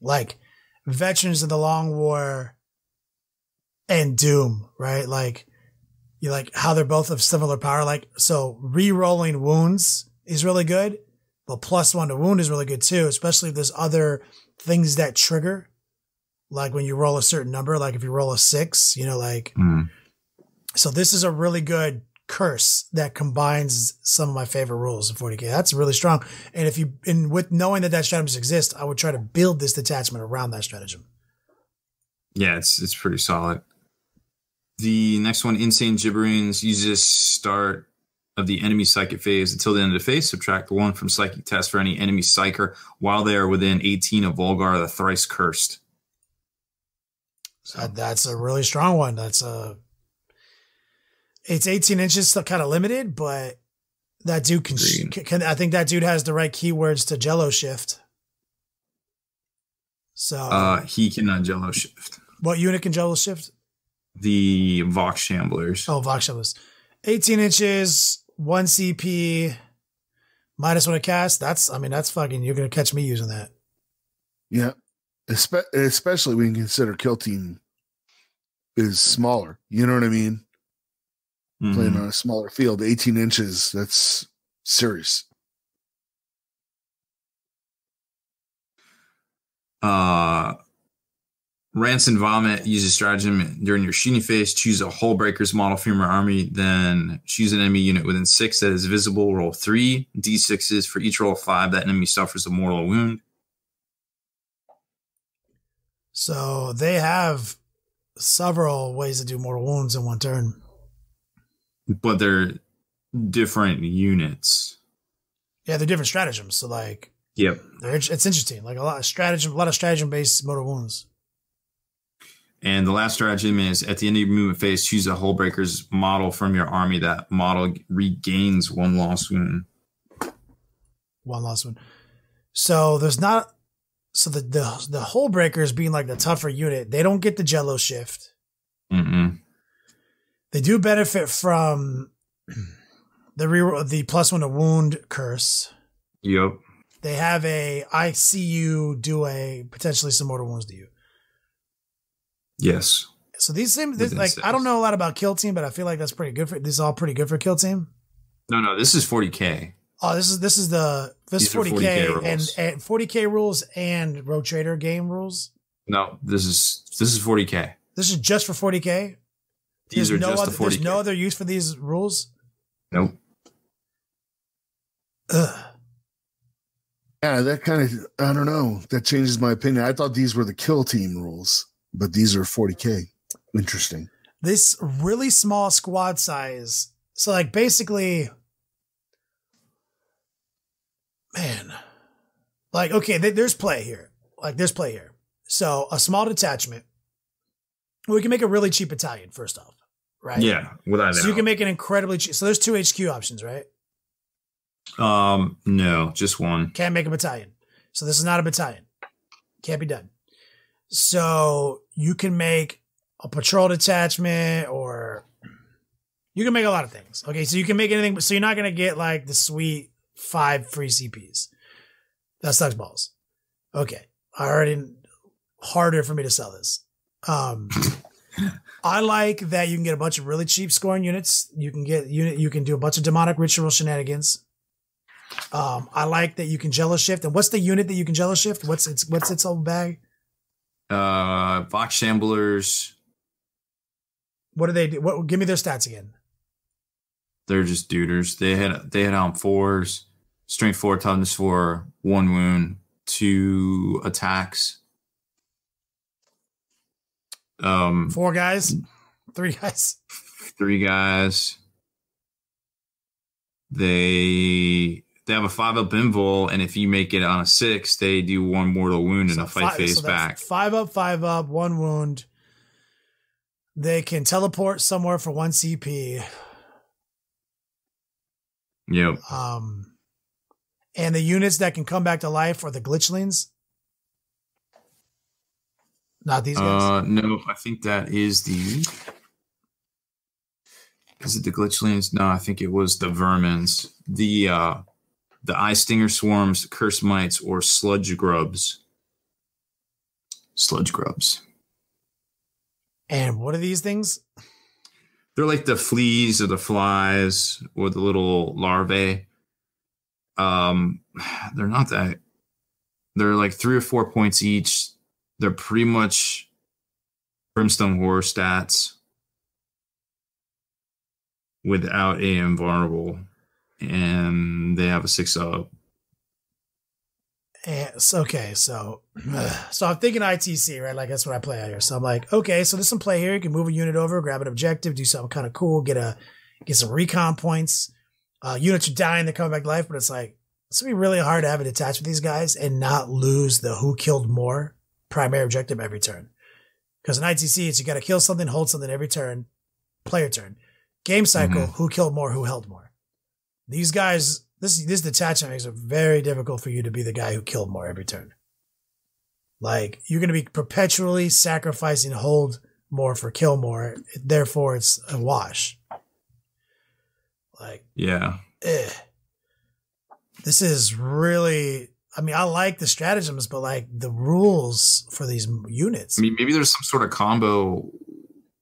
like veterans of the Long War and Doom, right? Like you like how they're both of similar power. Like so, re-rolling wounds is really good, but plus one to wound is really good too, especially if there's other things that trigger. Like when you roll a certain number, like if you roll a six, you know, like Mm. so this is a really good curse that combines some of my favorite rules in 40k. That's really strong. And if you, and with knowing that that stratagem exists, I would try to build this detachment around that stratagem. Yeah, it's it's pretty solid. The next one, Insane Gibberings, you just start of the enemy psychic phase until the end of the phase. Subtract one from psychic test for any enemy psyker while they are within 18 of Vulgrar the thrice cursed. So that's a really strong one. That's a, it's 18 inches, still kind of limited, but that dude can, can, I think that dude has the right keywords to jello shift. So Uh, he cannot jello shift. what unit can jello shift? The Vox Shamblers. Oh, Vox Shamblers. 18 inches, one CP, minus one to cast. That's, I mean, that's fucking, you're going to catch me using that. Yeah. Espe- especially when you consider Kill Team is smaller. You know what I mean? Mhm. Playing on a smaller field, 18 inches, that's serious. Uh, Rancid Vomit uses stratagem during your shooting phase. Choose a Hull Breakers model from your army, then choose an enemy unit within six that is visible. Roll three d6s for each roll of five. That enemy suffers a mortal wound. So they have several ways to do mortal wounds in one turn. But they're different units. Yeah, they're different stratagems. So like, Yep. it's interesting. Like a lot of stratagem, a lot of stratagem based mortal wounds. And the last stratagem is at the end of your movement phase, choose a Hull Breakers model from your army. That model regains one lost wound. One lost one. So there's not, so the, the, the hole breakers being like the tougher unit, they don't get the jello shift. Mm-mm. They do benefit from the re- the plus one to wound curse. Yep. They have a I see you do a potentially some mortal wounds to you. Yes. So these same this, Within like I don't know a lot about kill team, but I feel like that's pretty good for this is all pretty good for kill team. No, no, this is 40K. Oh, this is this is the this is These 40k, 40K and, and 40k rules and rogue trader game rules. No, this is this is 40k. This is just for 40k. These There's are no just other, the 40k. There's no other use for these rules. Nope. Ugh. Yeah, that kind of, I don't know. That changes my opinion. I thought these were the Kill Team rules, but these are 40K. Interesting. this really small squad size. So like basically, man, like okay, th- there's play here. Like there's play here. So a small detachment. We can make a really cheap battalion first off, right? Yeah, without So you can make an incredibly cheap. So there's two HQ options, right? um no, just one. Can't make a battalion. So this is not a battalion. Can't be done. So you can make a patrol detachment or you can make a lot of things. Okay. So you can make anything, so you're not going to get like the sweet five free CPs. That sucks balls. Okay. I already harder for me to sell this. Um, I like that you can get a bunch of really cheap scoring units. You can get unit, you can do a bunch of demonic ritual shenanigans. Um, I like that you can jello shift. And what's the unit that you can jello shift? What's its what's its old bag? Uh Vox Shamblers, What do they do? What give me their stats again? they're just duders. They had they had on fours, strength four, toughness four, one wound, two attacks. Um Four guys, three guys. three guys. They they have a five up invul, and if you make it on a six, they do one mortal wound and a fight five- phase so back. Five up, five up, one wound. They can teleport somewhere for one CP. Yep. Um, and the units that can come back to life are the glitchlings. Not these guys. Uh, no, I think that is the. Is it the glitchlings? No, I think it was the vermins. The uh, the eye stinger swarms, curse mites, or sludge grubs. sludge grubs. And what are these things? They're like the fleas or the flies or the little larvae. Um, they're not that. They're like three or four points each. They're pretty much brimstone horror stats without a invulnerable, and they have a six up. And, okay, so so I'm thinking ITC, right? Like that's what I play out here. So I'm like, okay, so there's some play here. You can move a unit over, grab an objective, do something kind of cool, get a get some recon points. Uh, units are dying, they're coming back to life, but it's like it's gonna be really hard to have it attached with these guys and not lose the who killed more primary objective every turn. Because in ITC, it's you got to kill something, hold something every turn, player turn. Game cycle, Mhm. who killed more, who held more. These guys, this this detachment makes it very difficult for you to be the guy who killed more every turn. Like you're going to be perpetually sacrificing hold more for kill more. Therefore, it's a wash. Like, Yeah. eh. this is really. I mean, I like the stratagems, but like the rules for these units. I mean, maybe there's some sort of combo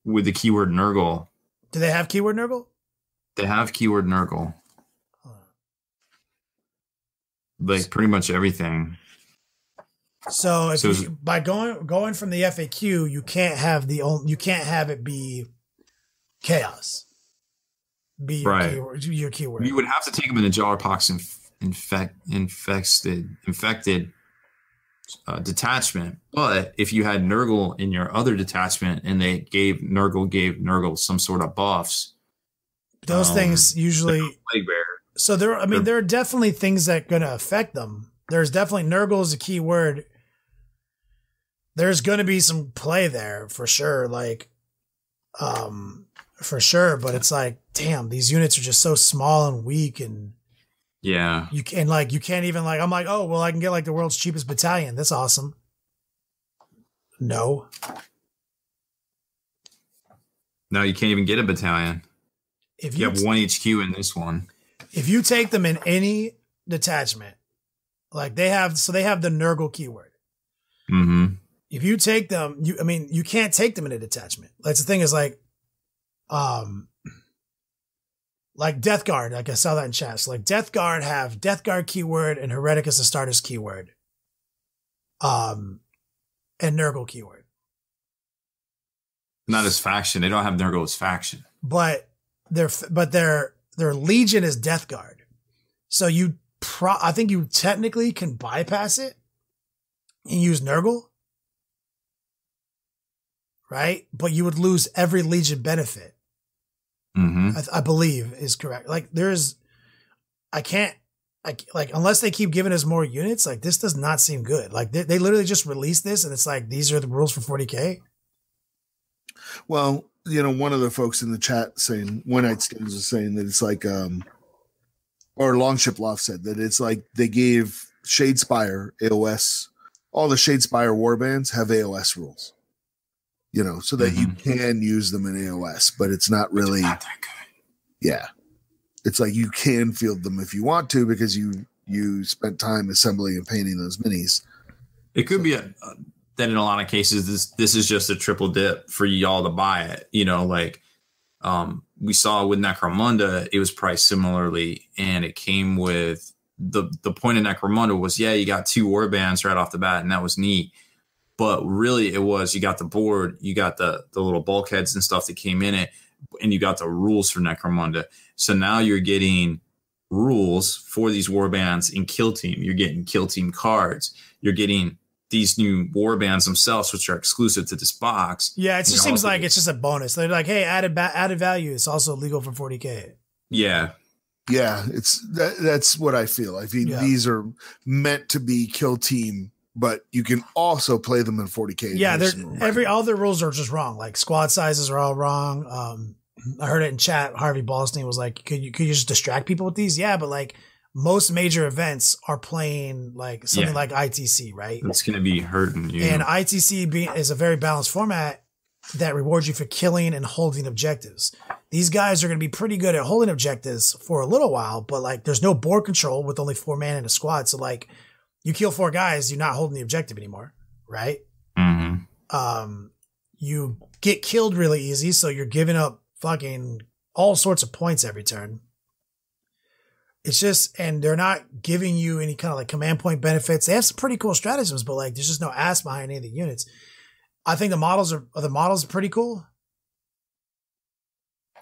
with the keyword Nurgle. Do they have keyword Nurgle? They have keyword Nurgle. Like pretty much everything. So if So you, by going going from the FAQ, you can't have the only, you can't have it be chaos. Be your Right. keyword. Your keyword. You would have to take them in the Jarpox inf- infect infected infected uh, detachment. But if you had Nurgle in your other detachment and they gave Nurgle gave Nurgle some sort of buffs, Those um, things usually. Plague Bear. So there, I mean, there are definitely things that going to affect them. There's definitely Nurgle is a key word. There's going to be some play there for sure, like, um, for sure. But it's like, damn, these units are just so small and weak, and Yeah. you can like you can't even like. I'm like, oh well, I can get like the world's cheapest battalion. That's awesome. No, No, you can't even get a battalion. if You you have one HQ in this one. If you take them in any detachment, like they have, so they have the Nurgle keyword. Mm-hmm. if you take them, you I mean, you can't take them in a detachment. That's the thing is like, um, like Death Guard. Like I saw that in chat. So like Death Guard have Death Guard keyword and Hereticus Astartes keyword, um, and Nurgle keyword. Not as faction. They don't have Nurgle as faction. But they're, but their their Legion is Death Guard. So you pro I think you technically can bypass it and use Nurgle. Right? But you would lose every Legion benefit. Mm-hmm. I, I believe is correct. Like there's, I can't, I, like unless they keep giving us more units, like this does not seem good. Like they, they literally just released this and it's like these are the rules for 40k. Well, you know, one of the folks in the chat saying one night stands was saying that it's like um or Longship Loft said that it's like they gave Shadespire AOS all the Shadespire warbands have AOS rules. You know, so that you can use them in AOS, but it's not really Not that good. yeah. It's like you can field them if you want to because you you spent time assembling and painting those minis. It could be a, uh, that in a lot of cases this this is just a triple dip for y'all to buy it. You know, like um, we saw with Necromunda, it was priced similarly, and it came with the the point of Necromunda was yeah, you got two war bands right off the bat, and that was neat. But really, it was you got the board, you got the the little bulkheads and stuff that came in it, and you got the rules for Necromunda. So now you're getting rules for these war bands in Kill Team. You're getting Kill Team cards. You're getting these new war bands themselves, which are exclusive to this box. Yeah, it just seems like it's just a bonus. They're like, hey, added ba- added value. It's also legal for 40k. Yeah, Yeah, it's that, that's what I feel. I think Yeah. these are meant to be kill team, but you can also play them in 40k. Yeah, they're version. every all their rules are just wrong. Like squad sizes are all wrong. Um, I heard it in chat. Harvey Ballstein was like, "Could you could you just distract people with these?" Yeah, but like most major events are playing like something Yeah. like ITC, right? it's going to be hurting you. And ITC being, is a very balanced format that rewards you for killing and holding objectives. These guys are going to be pretty good at holding objectives for a little while, but like there's no board control with only four man in a squad. So like you kill four guys, you're not holding the objective anymore, right? Mm-hmm. Um, you get killed really easy, so you're giving up fucking all sorts of points every turn. It's just, and they're not giving you any kind of like command point benefits. They have some pretty cool stratagems, but like there's just no ass behind any of the units. I think the models are the models are pretty cool.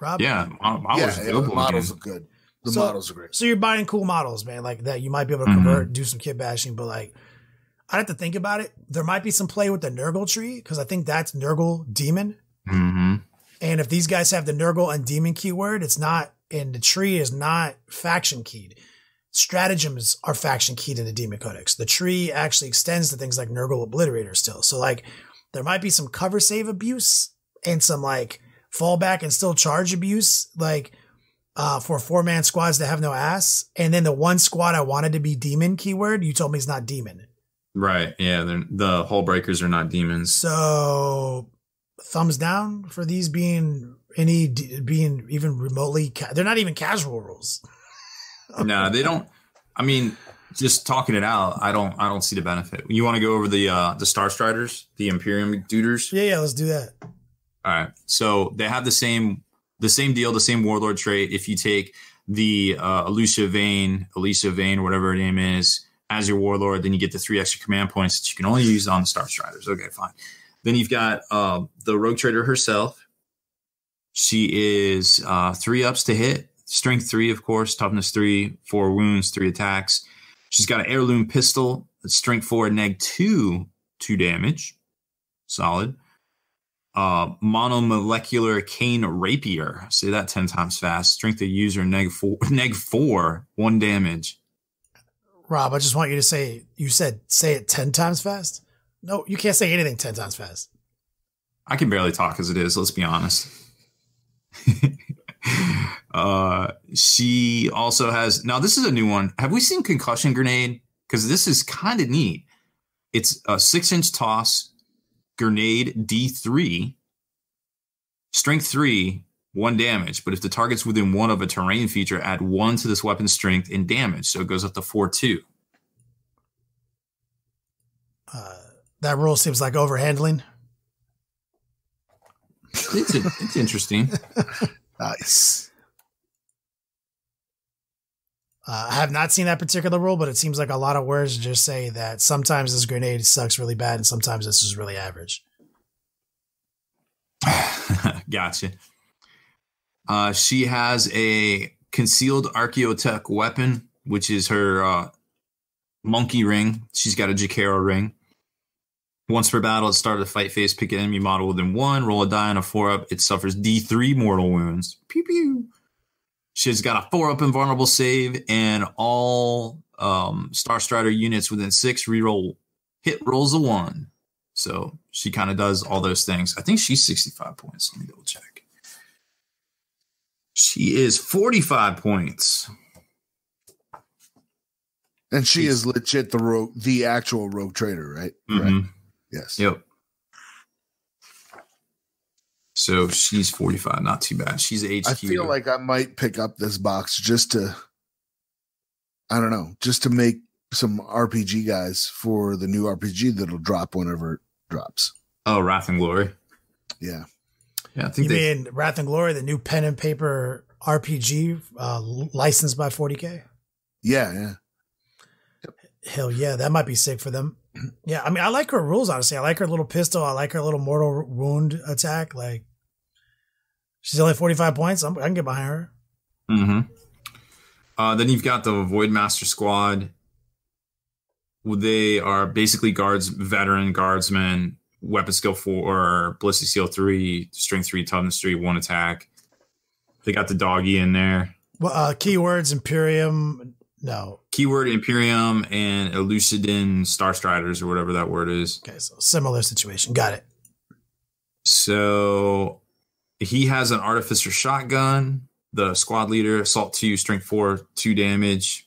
Rob, Yeah, models yeah, are yeah, the models looking. are good. The So- models are great. So you're buying cool models, man, like that you might be able to Mhm. convert, do some kit bashing, but like I'd have to think about it. There might be some play with the Nurgle tree because I think that's Nurgle demon. Mm-hmm. And if these guys have the Nurgle and demon keyword, it's not, and the tree is not faction keyed. Stratagems are faction keyed in the Demon Codex. The tree actually extends to things like Nurgle Obliterator still. So like there might be some cover save abuse and some like fallback and still charge abuse, like uh, for four man squads that have no ass. And then the one squad I wanted to be demon keyword, you told me it's not demon. Right. Yeah. The hull breakers are not demons. So thumbs down for these being any being even remotely ca- they're not even casual rules. no, they don't. I mean, just talking it out, I don't. I don't see the benefit. You want to go over the uh the Star Striders, the Imperium Duders? Yeah, yeah, let's do that. All right. So they have the same the same deal, the same warlord trait. If you take the uh, Elucia Vhane, Elucia Vhane, whatever her name is, as your warlord, then you get the three extra command points that you can only use on the Star Striders. Okay, fine. Then you've got uh, the Rogue Trader herself. She is uh, three ups to hit, strength three, of course, toughness three, four wounds, three attacks. She's got an heirloom pistol, strength four, neg two, two damage. Solid uh, monomolecular cane rapier. Say that 10 times fast. Strength of user neg four, neg four, one damage. Rob, I just want you to say you said say it 10 times fast. No, you can't say anything 10 times fast. I can barely talk as it is. Let's be honest. uh, she also has now. This is a new one. Have we seen concussion grenade? Because this is kind of neat. It's a six inch toss grenade D3, strength three, one damage. But if the target's within one of a terrain feature, add one to this weapon's strength and damage. So it goes up to four two. Uh, that rule seems like overhandling. It's, it's interesting. Nice. Uh, I have not seen that particular rule, but it seems like a lot of words just say that sometimes this grenade sucks really bad and sometimes this is really average. gotcha. Uh, she has a concealed archaeotech weapon, which is her uh, monkey ring. She's got a Jokaero ring. Once per battle, at start of the fight phase, pick an enemy model within one, roll a die on a four up. It suffers D3 mortal wounds. Pew pew. She's got a four up invulnerable save, and all um, Star Strider units within six reroll hit rolls a one. So she kind of does all those things. I think she's 65 points. Let me double check. She is 45 points. And she is legit the rogue, the actual rogue trader, right? Correct. Mhm. Yes. Yep. So she's 45, not too bad. She's HQ. I feel like I might pick up this box just to, I don't know, just to make some RPG guys for the new RPG that'll drop whenever it drops. oh, Wrath and Glory. Yeah. Yeah, I think You they. mean Wrath and Glory, the new pen and paper RPG uh, licensed by 40K? Yeah. Yeah. Hell yeah, that might be sick for them. Yeah, I mean, I like her rules, honestly. I like her little pistol. I like her little mortal wound attack. Like, she's only 45 points. I'm, I can get behind her. hmm Uh, then you've got the Void Master Squad. They are basically guards, veteran guardsmen, weapon skill four, ballistic seal three, strength three, toughness three, one attack. They got the doggy in there. Well, uh, keywords Imperium. No. Keyword Imperium and Elucidian Star Striders or whatever that word is. Okay, so similar situation. Got it. So he has an artificer shotgun. The squad leader, assault two, strength four, two damage,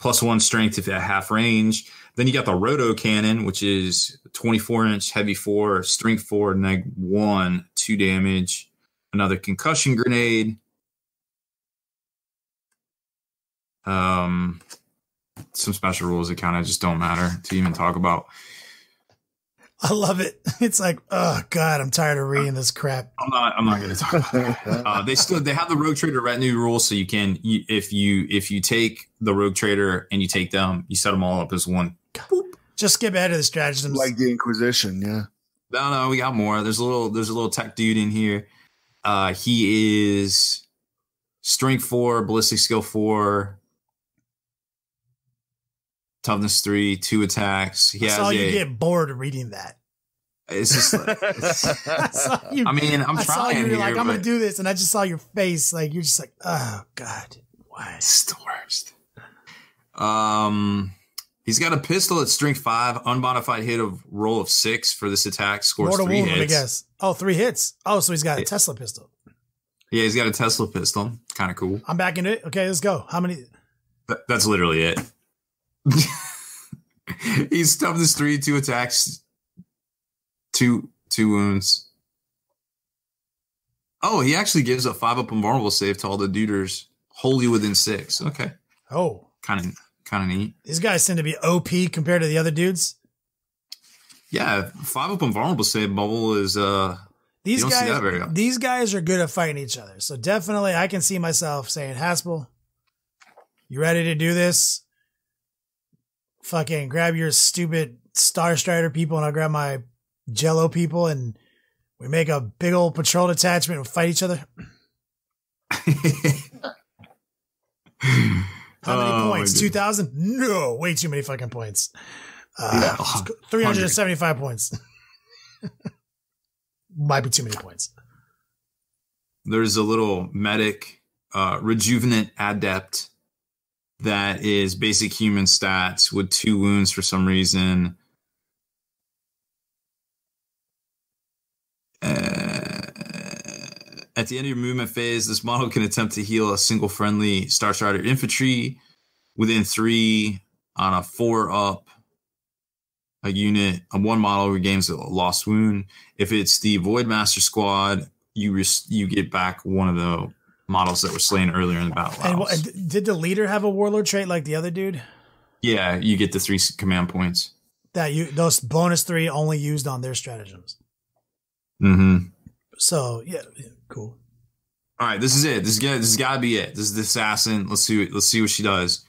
plus one strength if at half range. Then you got the rotor cannon, which is 24 inch, heavy four, strength four, neg one, two damage. Another concussion grenade. Um, some special rules that kind of just don't matter to even talk about. I love it. It's like, oh god, I'm tired of reading this crap. I'm not. I'm not going to talk about that. Uh, they still they have the rogue trader retinue rule, so you can you, if you if you take the rogue trader and you take them, you set them all up as one. Just skip ahead of the stratagems. like the Inquisition, yeah. No, no, we got more. There's a little. There's a little tech dude in here. Uh, he is strength four, ballistic skill four, toughness three, two attacks. He I has saw you a. get bored reading that. It's just. it's- I you. I mean, I'm I trying you. You're here, like, I'm gonna do this, and I just saw your face. Like you're just like, oh god, why? It's the worst. Um, he's got a pistol at strength five, unmodified hit of roll of six for this attack. Scores Mortal three wound, I hits. guess. Oh, three hits. Oh, so he's got a. Tesla pistol. Yeah, he's got a Tesla pistol. Kind of cool. I'm back into it. Okay, let's go. How many? That, that's literally it. He's toughness three, two attacks, two two wounds. Oh, he actually gives a five up invulnerable save to all the duders wholly within six. Okay, Oh, kind of kind of neat. these guys seem to be OP compared to the other dudes. Yeah, five up invulnerable save bubble is uh These don't see guys, that very often. these guys are good at fighting each other. So definitely, I can see myself saying, Haspil, you ready to do this? Fucking grab your stupid Star Strider people, and I'll grab my Jello people, and we make a big old patrol detachment and fight each other. How many Oh, points? Two thousand? No, way too many fucking points. Uh, Yeah. Three hundred and seventy-five points. Might be too many points. there's a little medic uh rejuvenant adept that is basic human stats with two wounds for some reason. Uh, at the end of your movement phase this model can attempt to heal a single friendly star strider infantry within three on a four up a unit a one model regains a lost wound. If it's the void master squad you res- you get back one of the models that were slain earlier in the battle. And, did the leader have a warlord trait like the other dude? yeah, you get the three command points. That you those bonus three only used on their stratagems. Mm-hmm. So yeah, yeah, cool. All right, this is it. This is got this has got to be it. This is the assassin. Let's see. What, let's see what she does.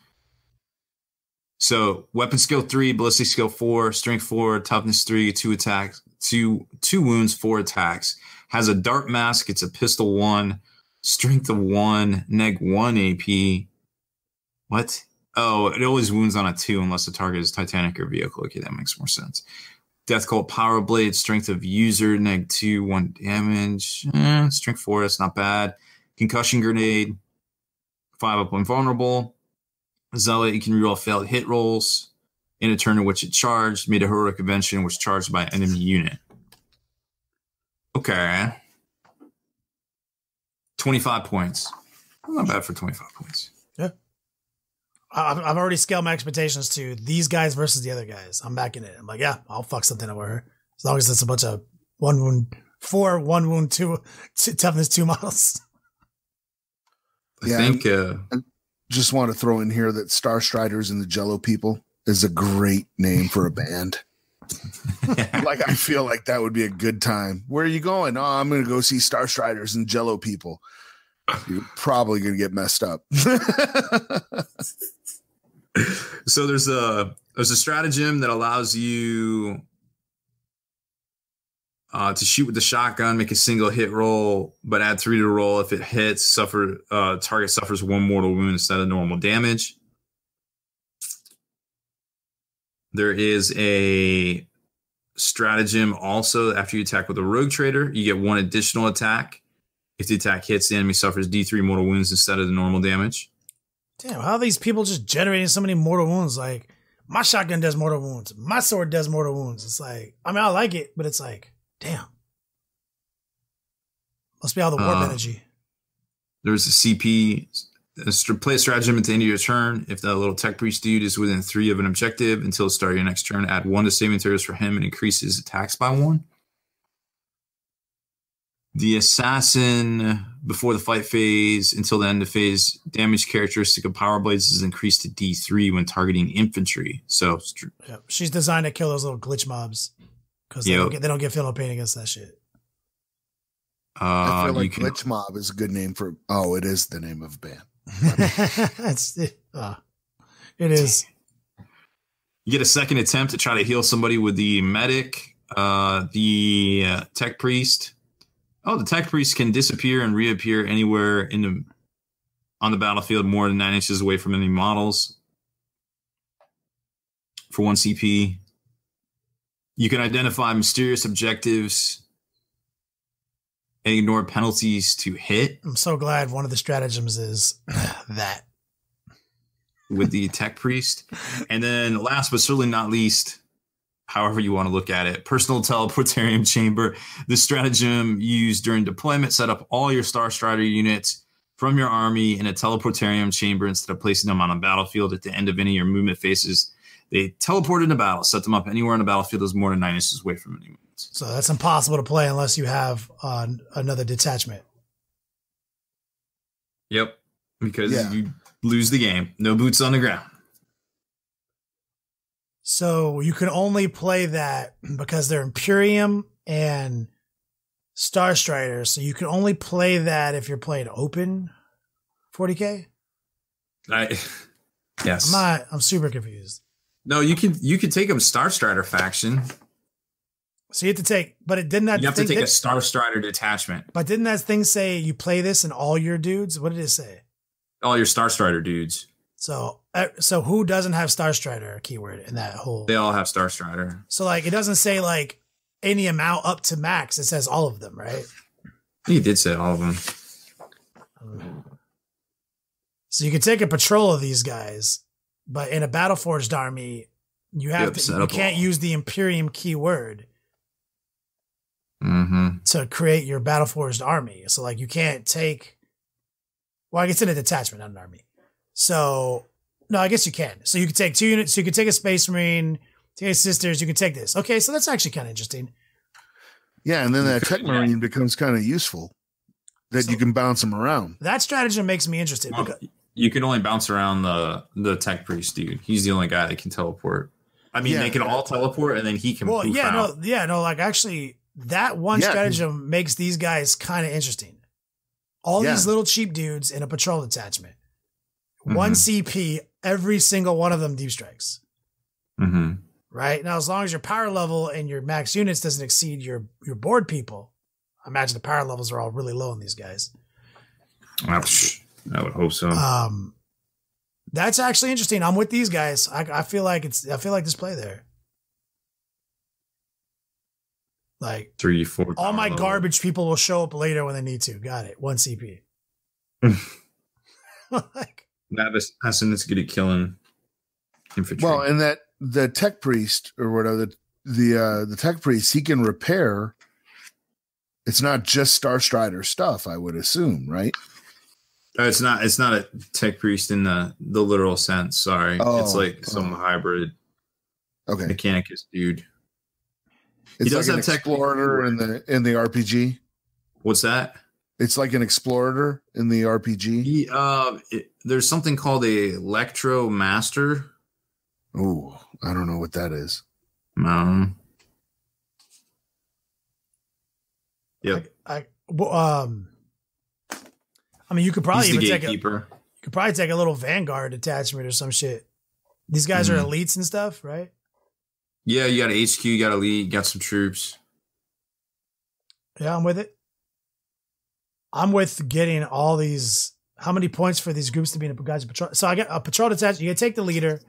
So, weapon skill three, ballistic skill four, strength four, toughness three, two attacks, two two wounds, four attacks. Has a dart mask. It's a pistol one, strength of one, neg one AP. What? Oh, it always wounds on a two unless the target is Titanic or vehicle. Okay, that makes more sense. Death Cult Power Blade, strength of user, neg two, one damage. Eh, strength four, that's not bad. Concussion Grenade, five up invulnerable. Zealot, you can reroll failed hit rolls in a turn in which it charged. Made a heroic invention which charged by enemy unit. Okay. 25 points. Not bad for 25 points. Yeah. I've, I've already scaled my expectations to these guys versus the other guys. I'm back in it. I'm like, yeah, I'll fuck something over her as long as it's a bunch of one wound, four, one wound, two, two toughness two models. I Yeah, think uh, Just want to throw in here that Star Striders and the Jello People is a great name for a band. like I feel like that would be a good time. Where are you going? Oh, I'm going to go see Star Striders and Jello People. You're probably going to get messed up. so there's a there's a stratagem that allows you uh, to shoot with the shotgun, make a single hit roll, but add three to roll. If it hits, suffer uh, target suffers one mortal wound instead of normal damage. There is a stratagem also after you attack with a rogue trader, you get one additional attack. If the attack hits, the enemy suffers D3 mortal wounds instead of the normal damage. Damn, how are these people just generating so many mortal wounds? Like, my shotgun does mortal wounds. My sword does mortal wounds. It's like, I mean, I like it, but it's like, damn. Must be all the warp Uh, energy. There's a CP. A st- play a stratagem at the end of your turn. If that little tech priest dude is within three of an objective until the start of your next turn, add one to saving throws for him and increase his attacks by one. The assassin before the fight phase until the end of phase damage characteristic of power blades is increased to D3 when targeting infantry. So str- Yeah, she's designed to kill those little glitch mobs. because they, Yep. don't get, they don't get feeling pain against that shit. Uh, I feel you like can, Glitch Mob is a good name for. Oh, it is the name of a band. it's, it, uh, it is. you get a second attempt to try to heal somebody with the medic, uh, the uh, tech priest. Oh, the tech priest can disappear and reappear anywhere in the on the battlefield more than nine inches away from any models. For one CP, you can identify mysterious objectives ignore penalties to hit I'm so glad one of the stratagems is that. with the tech priest. And then last but certainly not least, however you want to look at it, personal teleportarium chamber. The stratagem used during deployment set up all your Star Strider units from your army in a teleportarium chamber instead of placing them on a battlefield at the end of any of your movement phases. They teleport into battle, set them up anywhere on the battlefield that's more than nine inches away from any movements. So that's impossible to play unless you have uh, another detachment. Yep. Because Yeah. you lose the game. No boots on the ground. So you can only play that because they're Imperium and Star Strider. So you can only play that if you're playing open 40k. I yes. I'm not. I'm super confused. no, you can you can take them Star Strider faction. So you have to take, but it didn't that You have to thing, take a Star Strider detachment. but didn't that thing say you play this and all your dudes? What did it say? All your Star Strider dudes. So, uh, so who doesn't have Star Strider keyword in that whole? They all have Star Strider. So like, it doesn't say like any amount up to max. It says all of them, right? He did say all of them. So you can take a patrol of these guys, but in a battle forged army, you have Yep, to. You can't all. use the Imperium keyword Mm-hmm. to create your battle forged army. So like, you can't take. Well, I guess in a detachment, not an army. So no, I guess you can. So you can take two units. So you can take a Space Marine, take a Sisters. You can take this. Okay, so that's actually kind of interesting. Yeah, and then that Tech Yeah. Marine becomes kind of useful. That So- you can bounce them around. That stratagem makes me interested. because, you can only bounce around the the tech priest dude. He's the only guy that can teleport. I mean, Yeah. they can all teleport, and then he can. well, yeah, out. no, yeah, no. Like actually, that one Yeah, stratagem makes these guys kind of interesting. All Yeah. these little cheap dudes in a patrol detachment, one Mhm. CP, every single one of them deep strikes. hmm Right now, as long as your power level and your max units doesn't exceed your your board people, I imagine the power levels are all really low in these guys. I, I would hope so. Um, that's actually interesting. I'm with these guys. I, I feel like it's. I feel like this play there. Like Three, four. all my level. garbage people will show up later when they need to. Got it. One CP. like, Navis Hassan good at killing infantry. Well, and that the Tech Priest or whatever the the uh, the Tech Priest he can repair. It's not just Star Strider stuff, I would assume, right? It's not. It's not a tech priest in the the literal sense. Sorry, Oh, it's like some oh. hybrid Okay, mechanicus dude. It's does like an have Tech explorer in the in the RPG. What's that? It's like an explorer in the RPG. He, uh, it, there's something called a Lectro-Maester. Oh, I don't know what that is. Um, yep. I well, um, I mean, you could probably He's the even take a, you could probably take a little Vanguard attachment or some shit. These guys are Mhm. elites and stuff, right? Yeah, you got a HQ, you got a lead, you got some troops. Yeah, I'm with it. I'm with getting all these. How many points for these groups to be in a guys patrol? So I get a patrol detachment. You got to take the leader.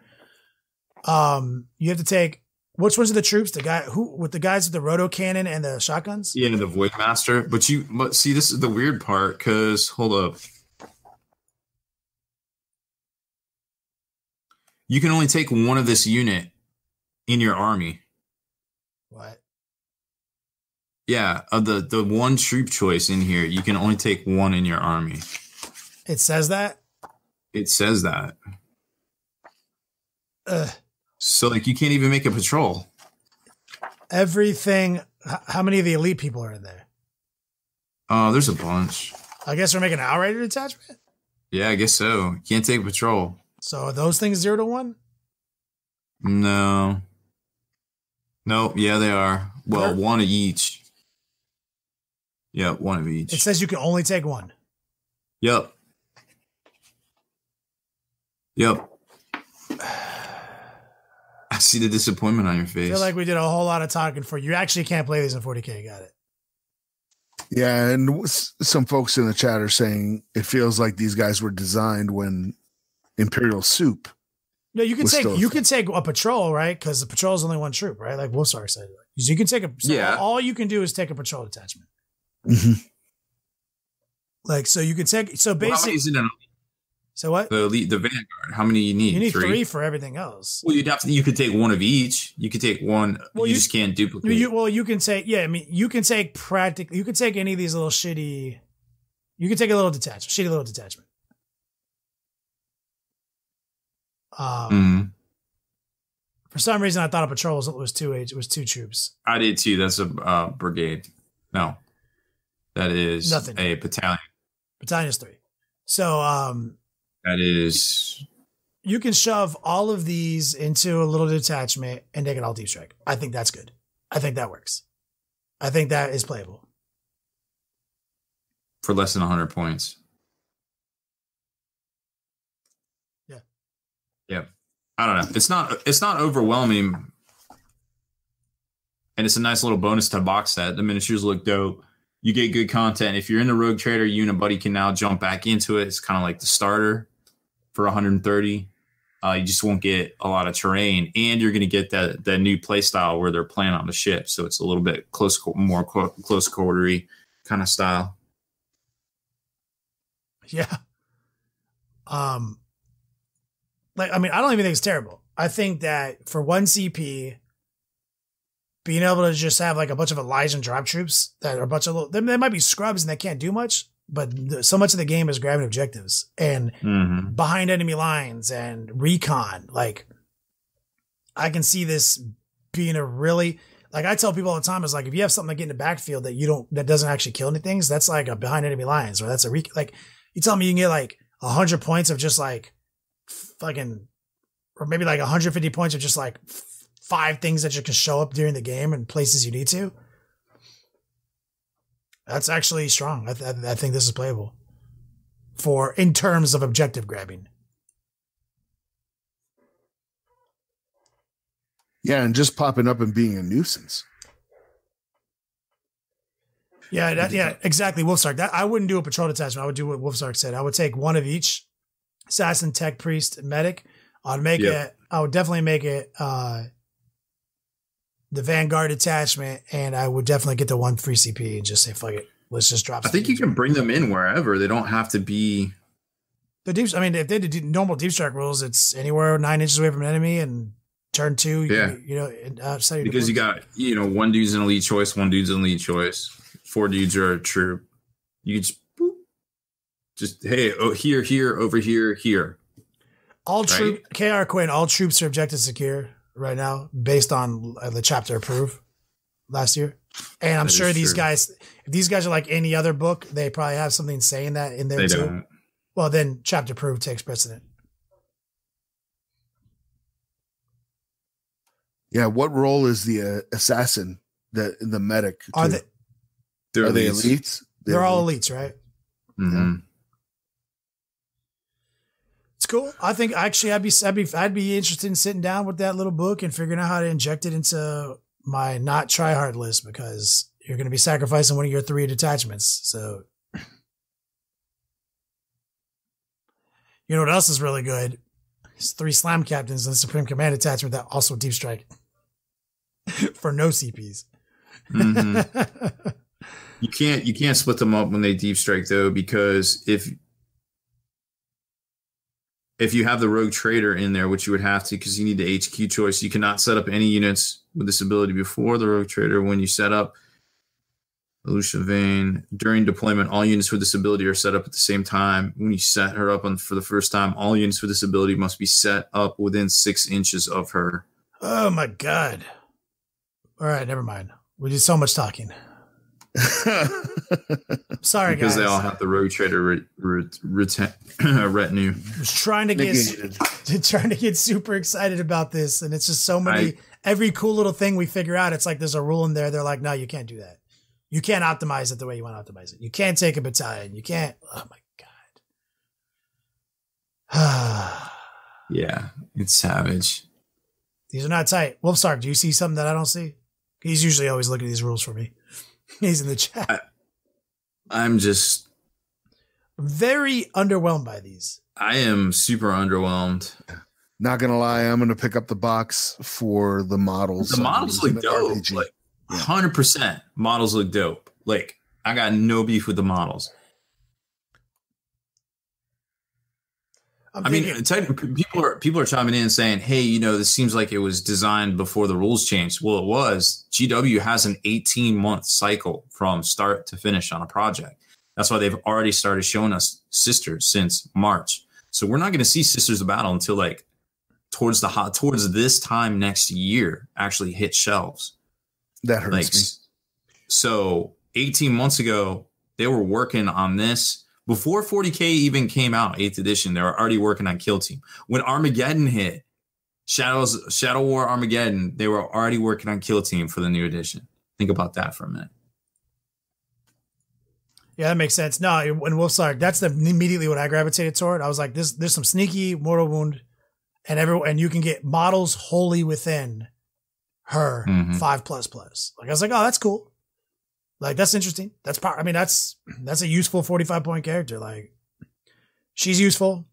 Um, you have to take which ones are the troops? The guy who with the guys with the rotor cannon and the shotguns. Yeah, the void master. But you, but see, this is the weird part because hold up, you can only take one of this unit in your army. What? Yeah, of the the one troop choice in here, you can only take one in your army. It says that. It says that. Ugh. So like you can't even make a patrol. Everything. How many of the elite people are in there? Oh, there's a bunch. I guess we're making an outrider detachment. Yeah, I guess so. Can't take patrol. So are those things zero to one? No. Nope. Yeah, they are. Well, one of each. Yeah, one of each. It says you can only take one. Yep. Yep. I see the disappointment on your face. I face. feel like we did a whole lot of talking for you. You actually can't play these in 40k. Got it. Yeah, and some folks in the chat are saying it feels like these guys were designed when Imperial Soup. No, you can take a you can take a patrol, right? Because the patrol is only one troop, right? Like Wolfstar said. So you can take a so Yeah. All you can do is take a patrol detachment. Like so, you can take so Well, how many basically. is in an, So what? the elite, the vanguard? How many you need? You need three? for everything else. Well, you'd have to. You could take one of each. You could take one. Well, you, you- just can't duplicate. You, well, you can take yeah. I mean, you can take practically. You can take any of these little shitty. You can take a little detachment, shitty little detachment. Um, Mhm. For some reason, I thought a patrol was, was two age. It was two troops. I did too. That's a uh, brigade. No, that is Nothing. a battalion. Battalion is three. So um, That is you can shove all of these into a little detachment and take it all deep strike. I think that's good. I think that works. I think that is playable. for less than 100 points. Yeah. Yeah. I don't know. It's not it's not overwhelming. And it's a nice little bonus to box set. The miniatures look dope. You get good content. If you're in the Rogue Trader, you and a buddy can now jump back into it. It's kind of like the starter for 130. Uh, you just won't get a lot of terrain, and you're going to get that that new play style where they're playing on the ship, so it's a little bit close, more clo- close quartery kind of style. Yeah. Um like I mean, I don't even think it's terrible. I think that for one CP, being able to just have like a bunch of Elysian drop troops that are a bunch of little they, they might be scrubs and they can't do much, but so much of the game is grabbing objectives and Mm-hmm. behind enemy lines and recon. Like I can see this being a really like I tell people all the time is like if you have something like in the backfield that you don't that doesn't actually kill any things, that's like a behind enemy lines or that's a rec- like you tell me you can get like hundred points of just like fucking or maybe like 150 points of just like five things that you can show up during the game and places you need to. That's actually strong. I, th- I think this is playable for in terms of objective grabbing. Yeah, and just popping up and being a nuisance. Yeah, that, yeah, exactly. Wolfsark. That I wouldn't do a patrol detachment. I would do what Wolfsark said. I would take one of each, assassin, tech, priest, medic. I'd make Yeah. it. I would definitely make it uh the vanguard detachment, and I would definitely get the one free CP and just say fuck it. Let's just drop. I think you can bring them in wherever. They don't have to be. the deep. I mean, if they did normal deep strike rules, it's anywhere nine inches away from an enemy and turn two. you- Yeah. you, know, and outside Because you got, you know, one dude's an elite choice, one dude's an elite choice, four dudes are a troop. You can just, just hey, oh, here, here, over here, here. all right? troop KR Quinn. All troops are objective secure right now, based on uh, the chapter approved last year. And I'm That sure these true. guys, if these guys are like any other book, they probably have something saying that in there They too. don't. Well, then chapter approved takes precedent. Yeah, what role is the uh, assassin, the the medic? Are too? they? They're are they elites. elites? They're all elites, right? Mhm. It's cool. I think actually I'd be I'd be I'd be interested in sitting down with that little book and figuring out how to inject it into my not try hard list because you're going to be sacrificing one of your three detachments. So you know what else is really good? It's three slam captains and the supreme command attachment that also deep strike for no CPs. Mhm. You can't you can't split them up when they deep strike though because if if you have the rogue trader in there, which you would have to because you need the HQ choice, you cannot set up any units with this ability before the rogue trader. When you set up Lucia Vhane during deployment, all units with this ability are set up at the same time. When you set her up on for the first time, all units with this ability must be set up within six inches of her. oh my god! All right, never mind. We did so much talking. Sorry, guys. because guys. they all have the rogue trader re- re- reten- retinue. I was trying to get trying to get super excited about this, and it's just so many every cool little thing we figure out, it's like there's a rule in there. They're like, no, you can't do that. You can't optimize it the way you want to optimize it. You can't take a battalion. You can't. Oh my god. Yeah, it's savage. These are not tight. Wolfsark, do you see something that I don't see? He's usually always looking at these rules for me. He's in the chat. I'm just Very underwhelmed by these. I am super underwhelmed. Not gonna lie, I'm gonna pick up the box for the models. The models look dope. RPG. Like Yeah. hundred percent. Models look dope. Like I got no beef with the models. I'm I mean, thinking- people are people are chiming in saying, "Hey, you know, this seems like it was designed before the rules changed." Well, it was. GW has an 18 month cycle from start to finish on a project. That's why they've already started showing us Sisters since March. So we're not going to see Sisters of Battle until like towards the hot towards this time next year actually hit shelves. That hurts Like, me. so 18 months ago, they were working on this before 40k even came out. Eighth edition, they were already working on Kill Team. When Armageddon hit, Shadows Shadow War Armageddon, they were already working on Kill Team for the new edition. Think about that for a minute. Yeah, that makes sense. No, when Wolfsark, that's the immediately what I gravitated toward. I was like, this there's some sneaky mortal wound, and every and you can get models wholly within her Mhm. five plus plus. Like I was like, oh, that's cool. Like that's interesting. That's part. I mean, that's that's a useful forty five point character. Like she's useful.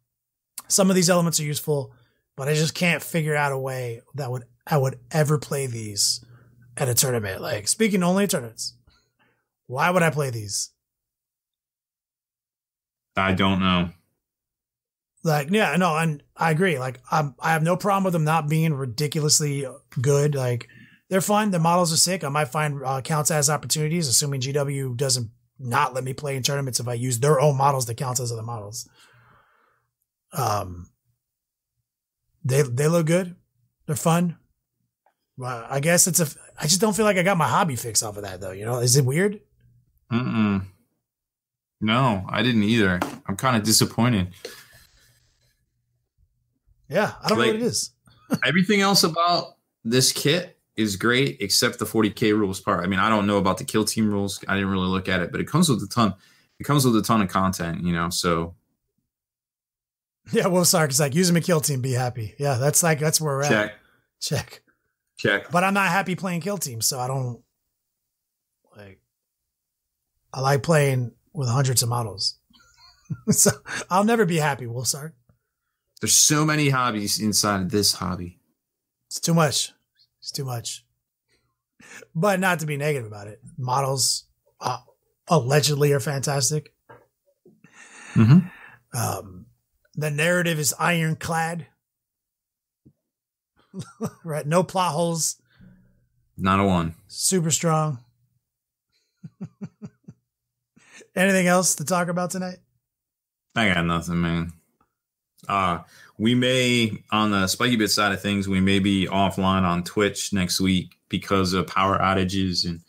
Some of these elements are useful, but I just can't figure out a way that would I would ever play these at a tournament. Like speaking only of tournaments, why would I play these? I don't know. Like, yeah, no, and I agree. Like, I'm, I have no problem with them not being ridiculously good. Like, they're fun. The models are sick. I might find uh, counts as opportunities, assuming GW doesn't not let me play in tournaments if I use their own models that counts as other models. Um, they they look good. They're fun. Well, I guess it's a. I just don't feel like I got my hobby fix off of that though. You know, is it weird? Mm-mm. No, I didn't either. I'm kind of disappointed. Yeah, I don't know what it is. Everything else about this kit is great except the 40k rules part. I mean, I don't know about the kill team rules. I didn't really look at it, but it comes with a ton. It comes with a ton of content, you know. So Yeah, well, sorry, it's like use them a kill team, be happy. Yeah, that's like that's where we're at. check, Check. check. But I'm not happy playing kill team, so I don't like. I like playing with hundreds of models, so I'll never be happy. Will start. There's so many hobbies inside of this hobby. It's too much. It's too much. But not to be negative about it. Models uh, allegedly are fantastic. Mm-hmm. Um, the narrative is ironclad. right, no plot holes. Not a one. super strong. Anything else to talk about tonight? I got nothing, man. Uh we may on the Spikey Bit side of things, we may be offline on Twitch next week because of power outages and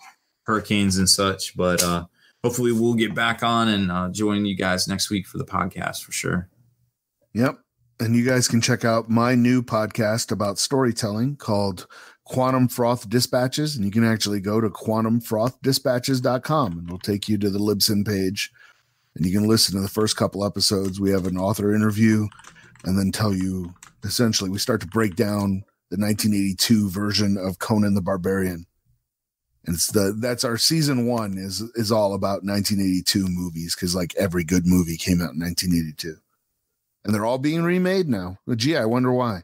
hurricanes and such. But uh hopefully we'll get back on and uh, join you guys next week for the podcast for sure. Yep. And you guys can check out my new podcast about storytelling called Quantum Froth Dispatches. And you can actually go to quantumfrothdispatches.com and it'll take you to the Libsyn page. And you can listen to the first couple episodes. We have an author interview and then tell you essentially, we start to break down the 1982 version of Conan the Barbarian. And it's the that's our season one is is all about 1982 movies because like every good movie came out in 1982 and they're all being remade now. Well, gee, I wonder why.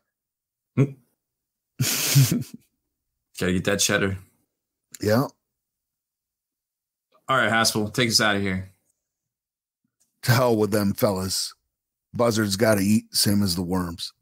Hmm. Gotta get that cheddar. yeah. All right, Haspil, take us out of here. To hell with them fellas. Buzzards got to eat, same as the worms.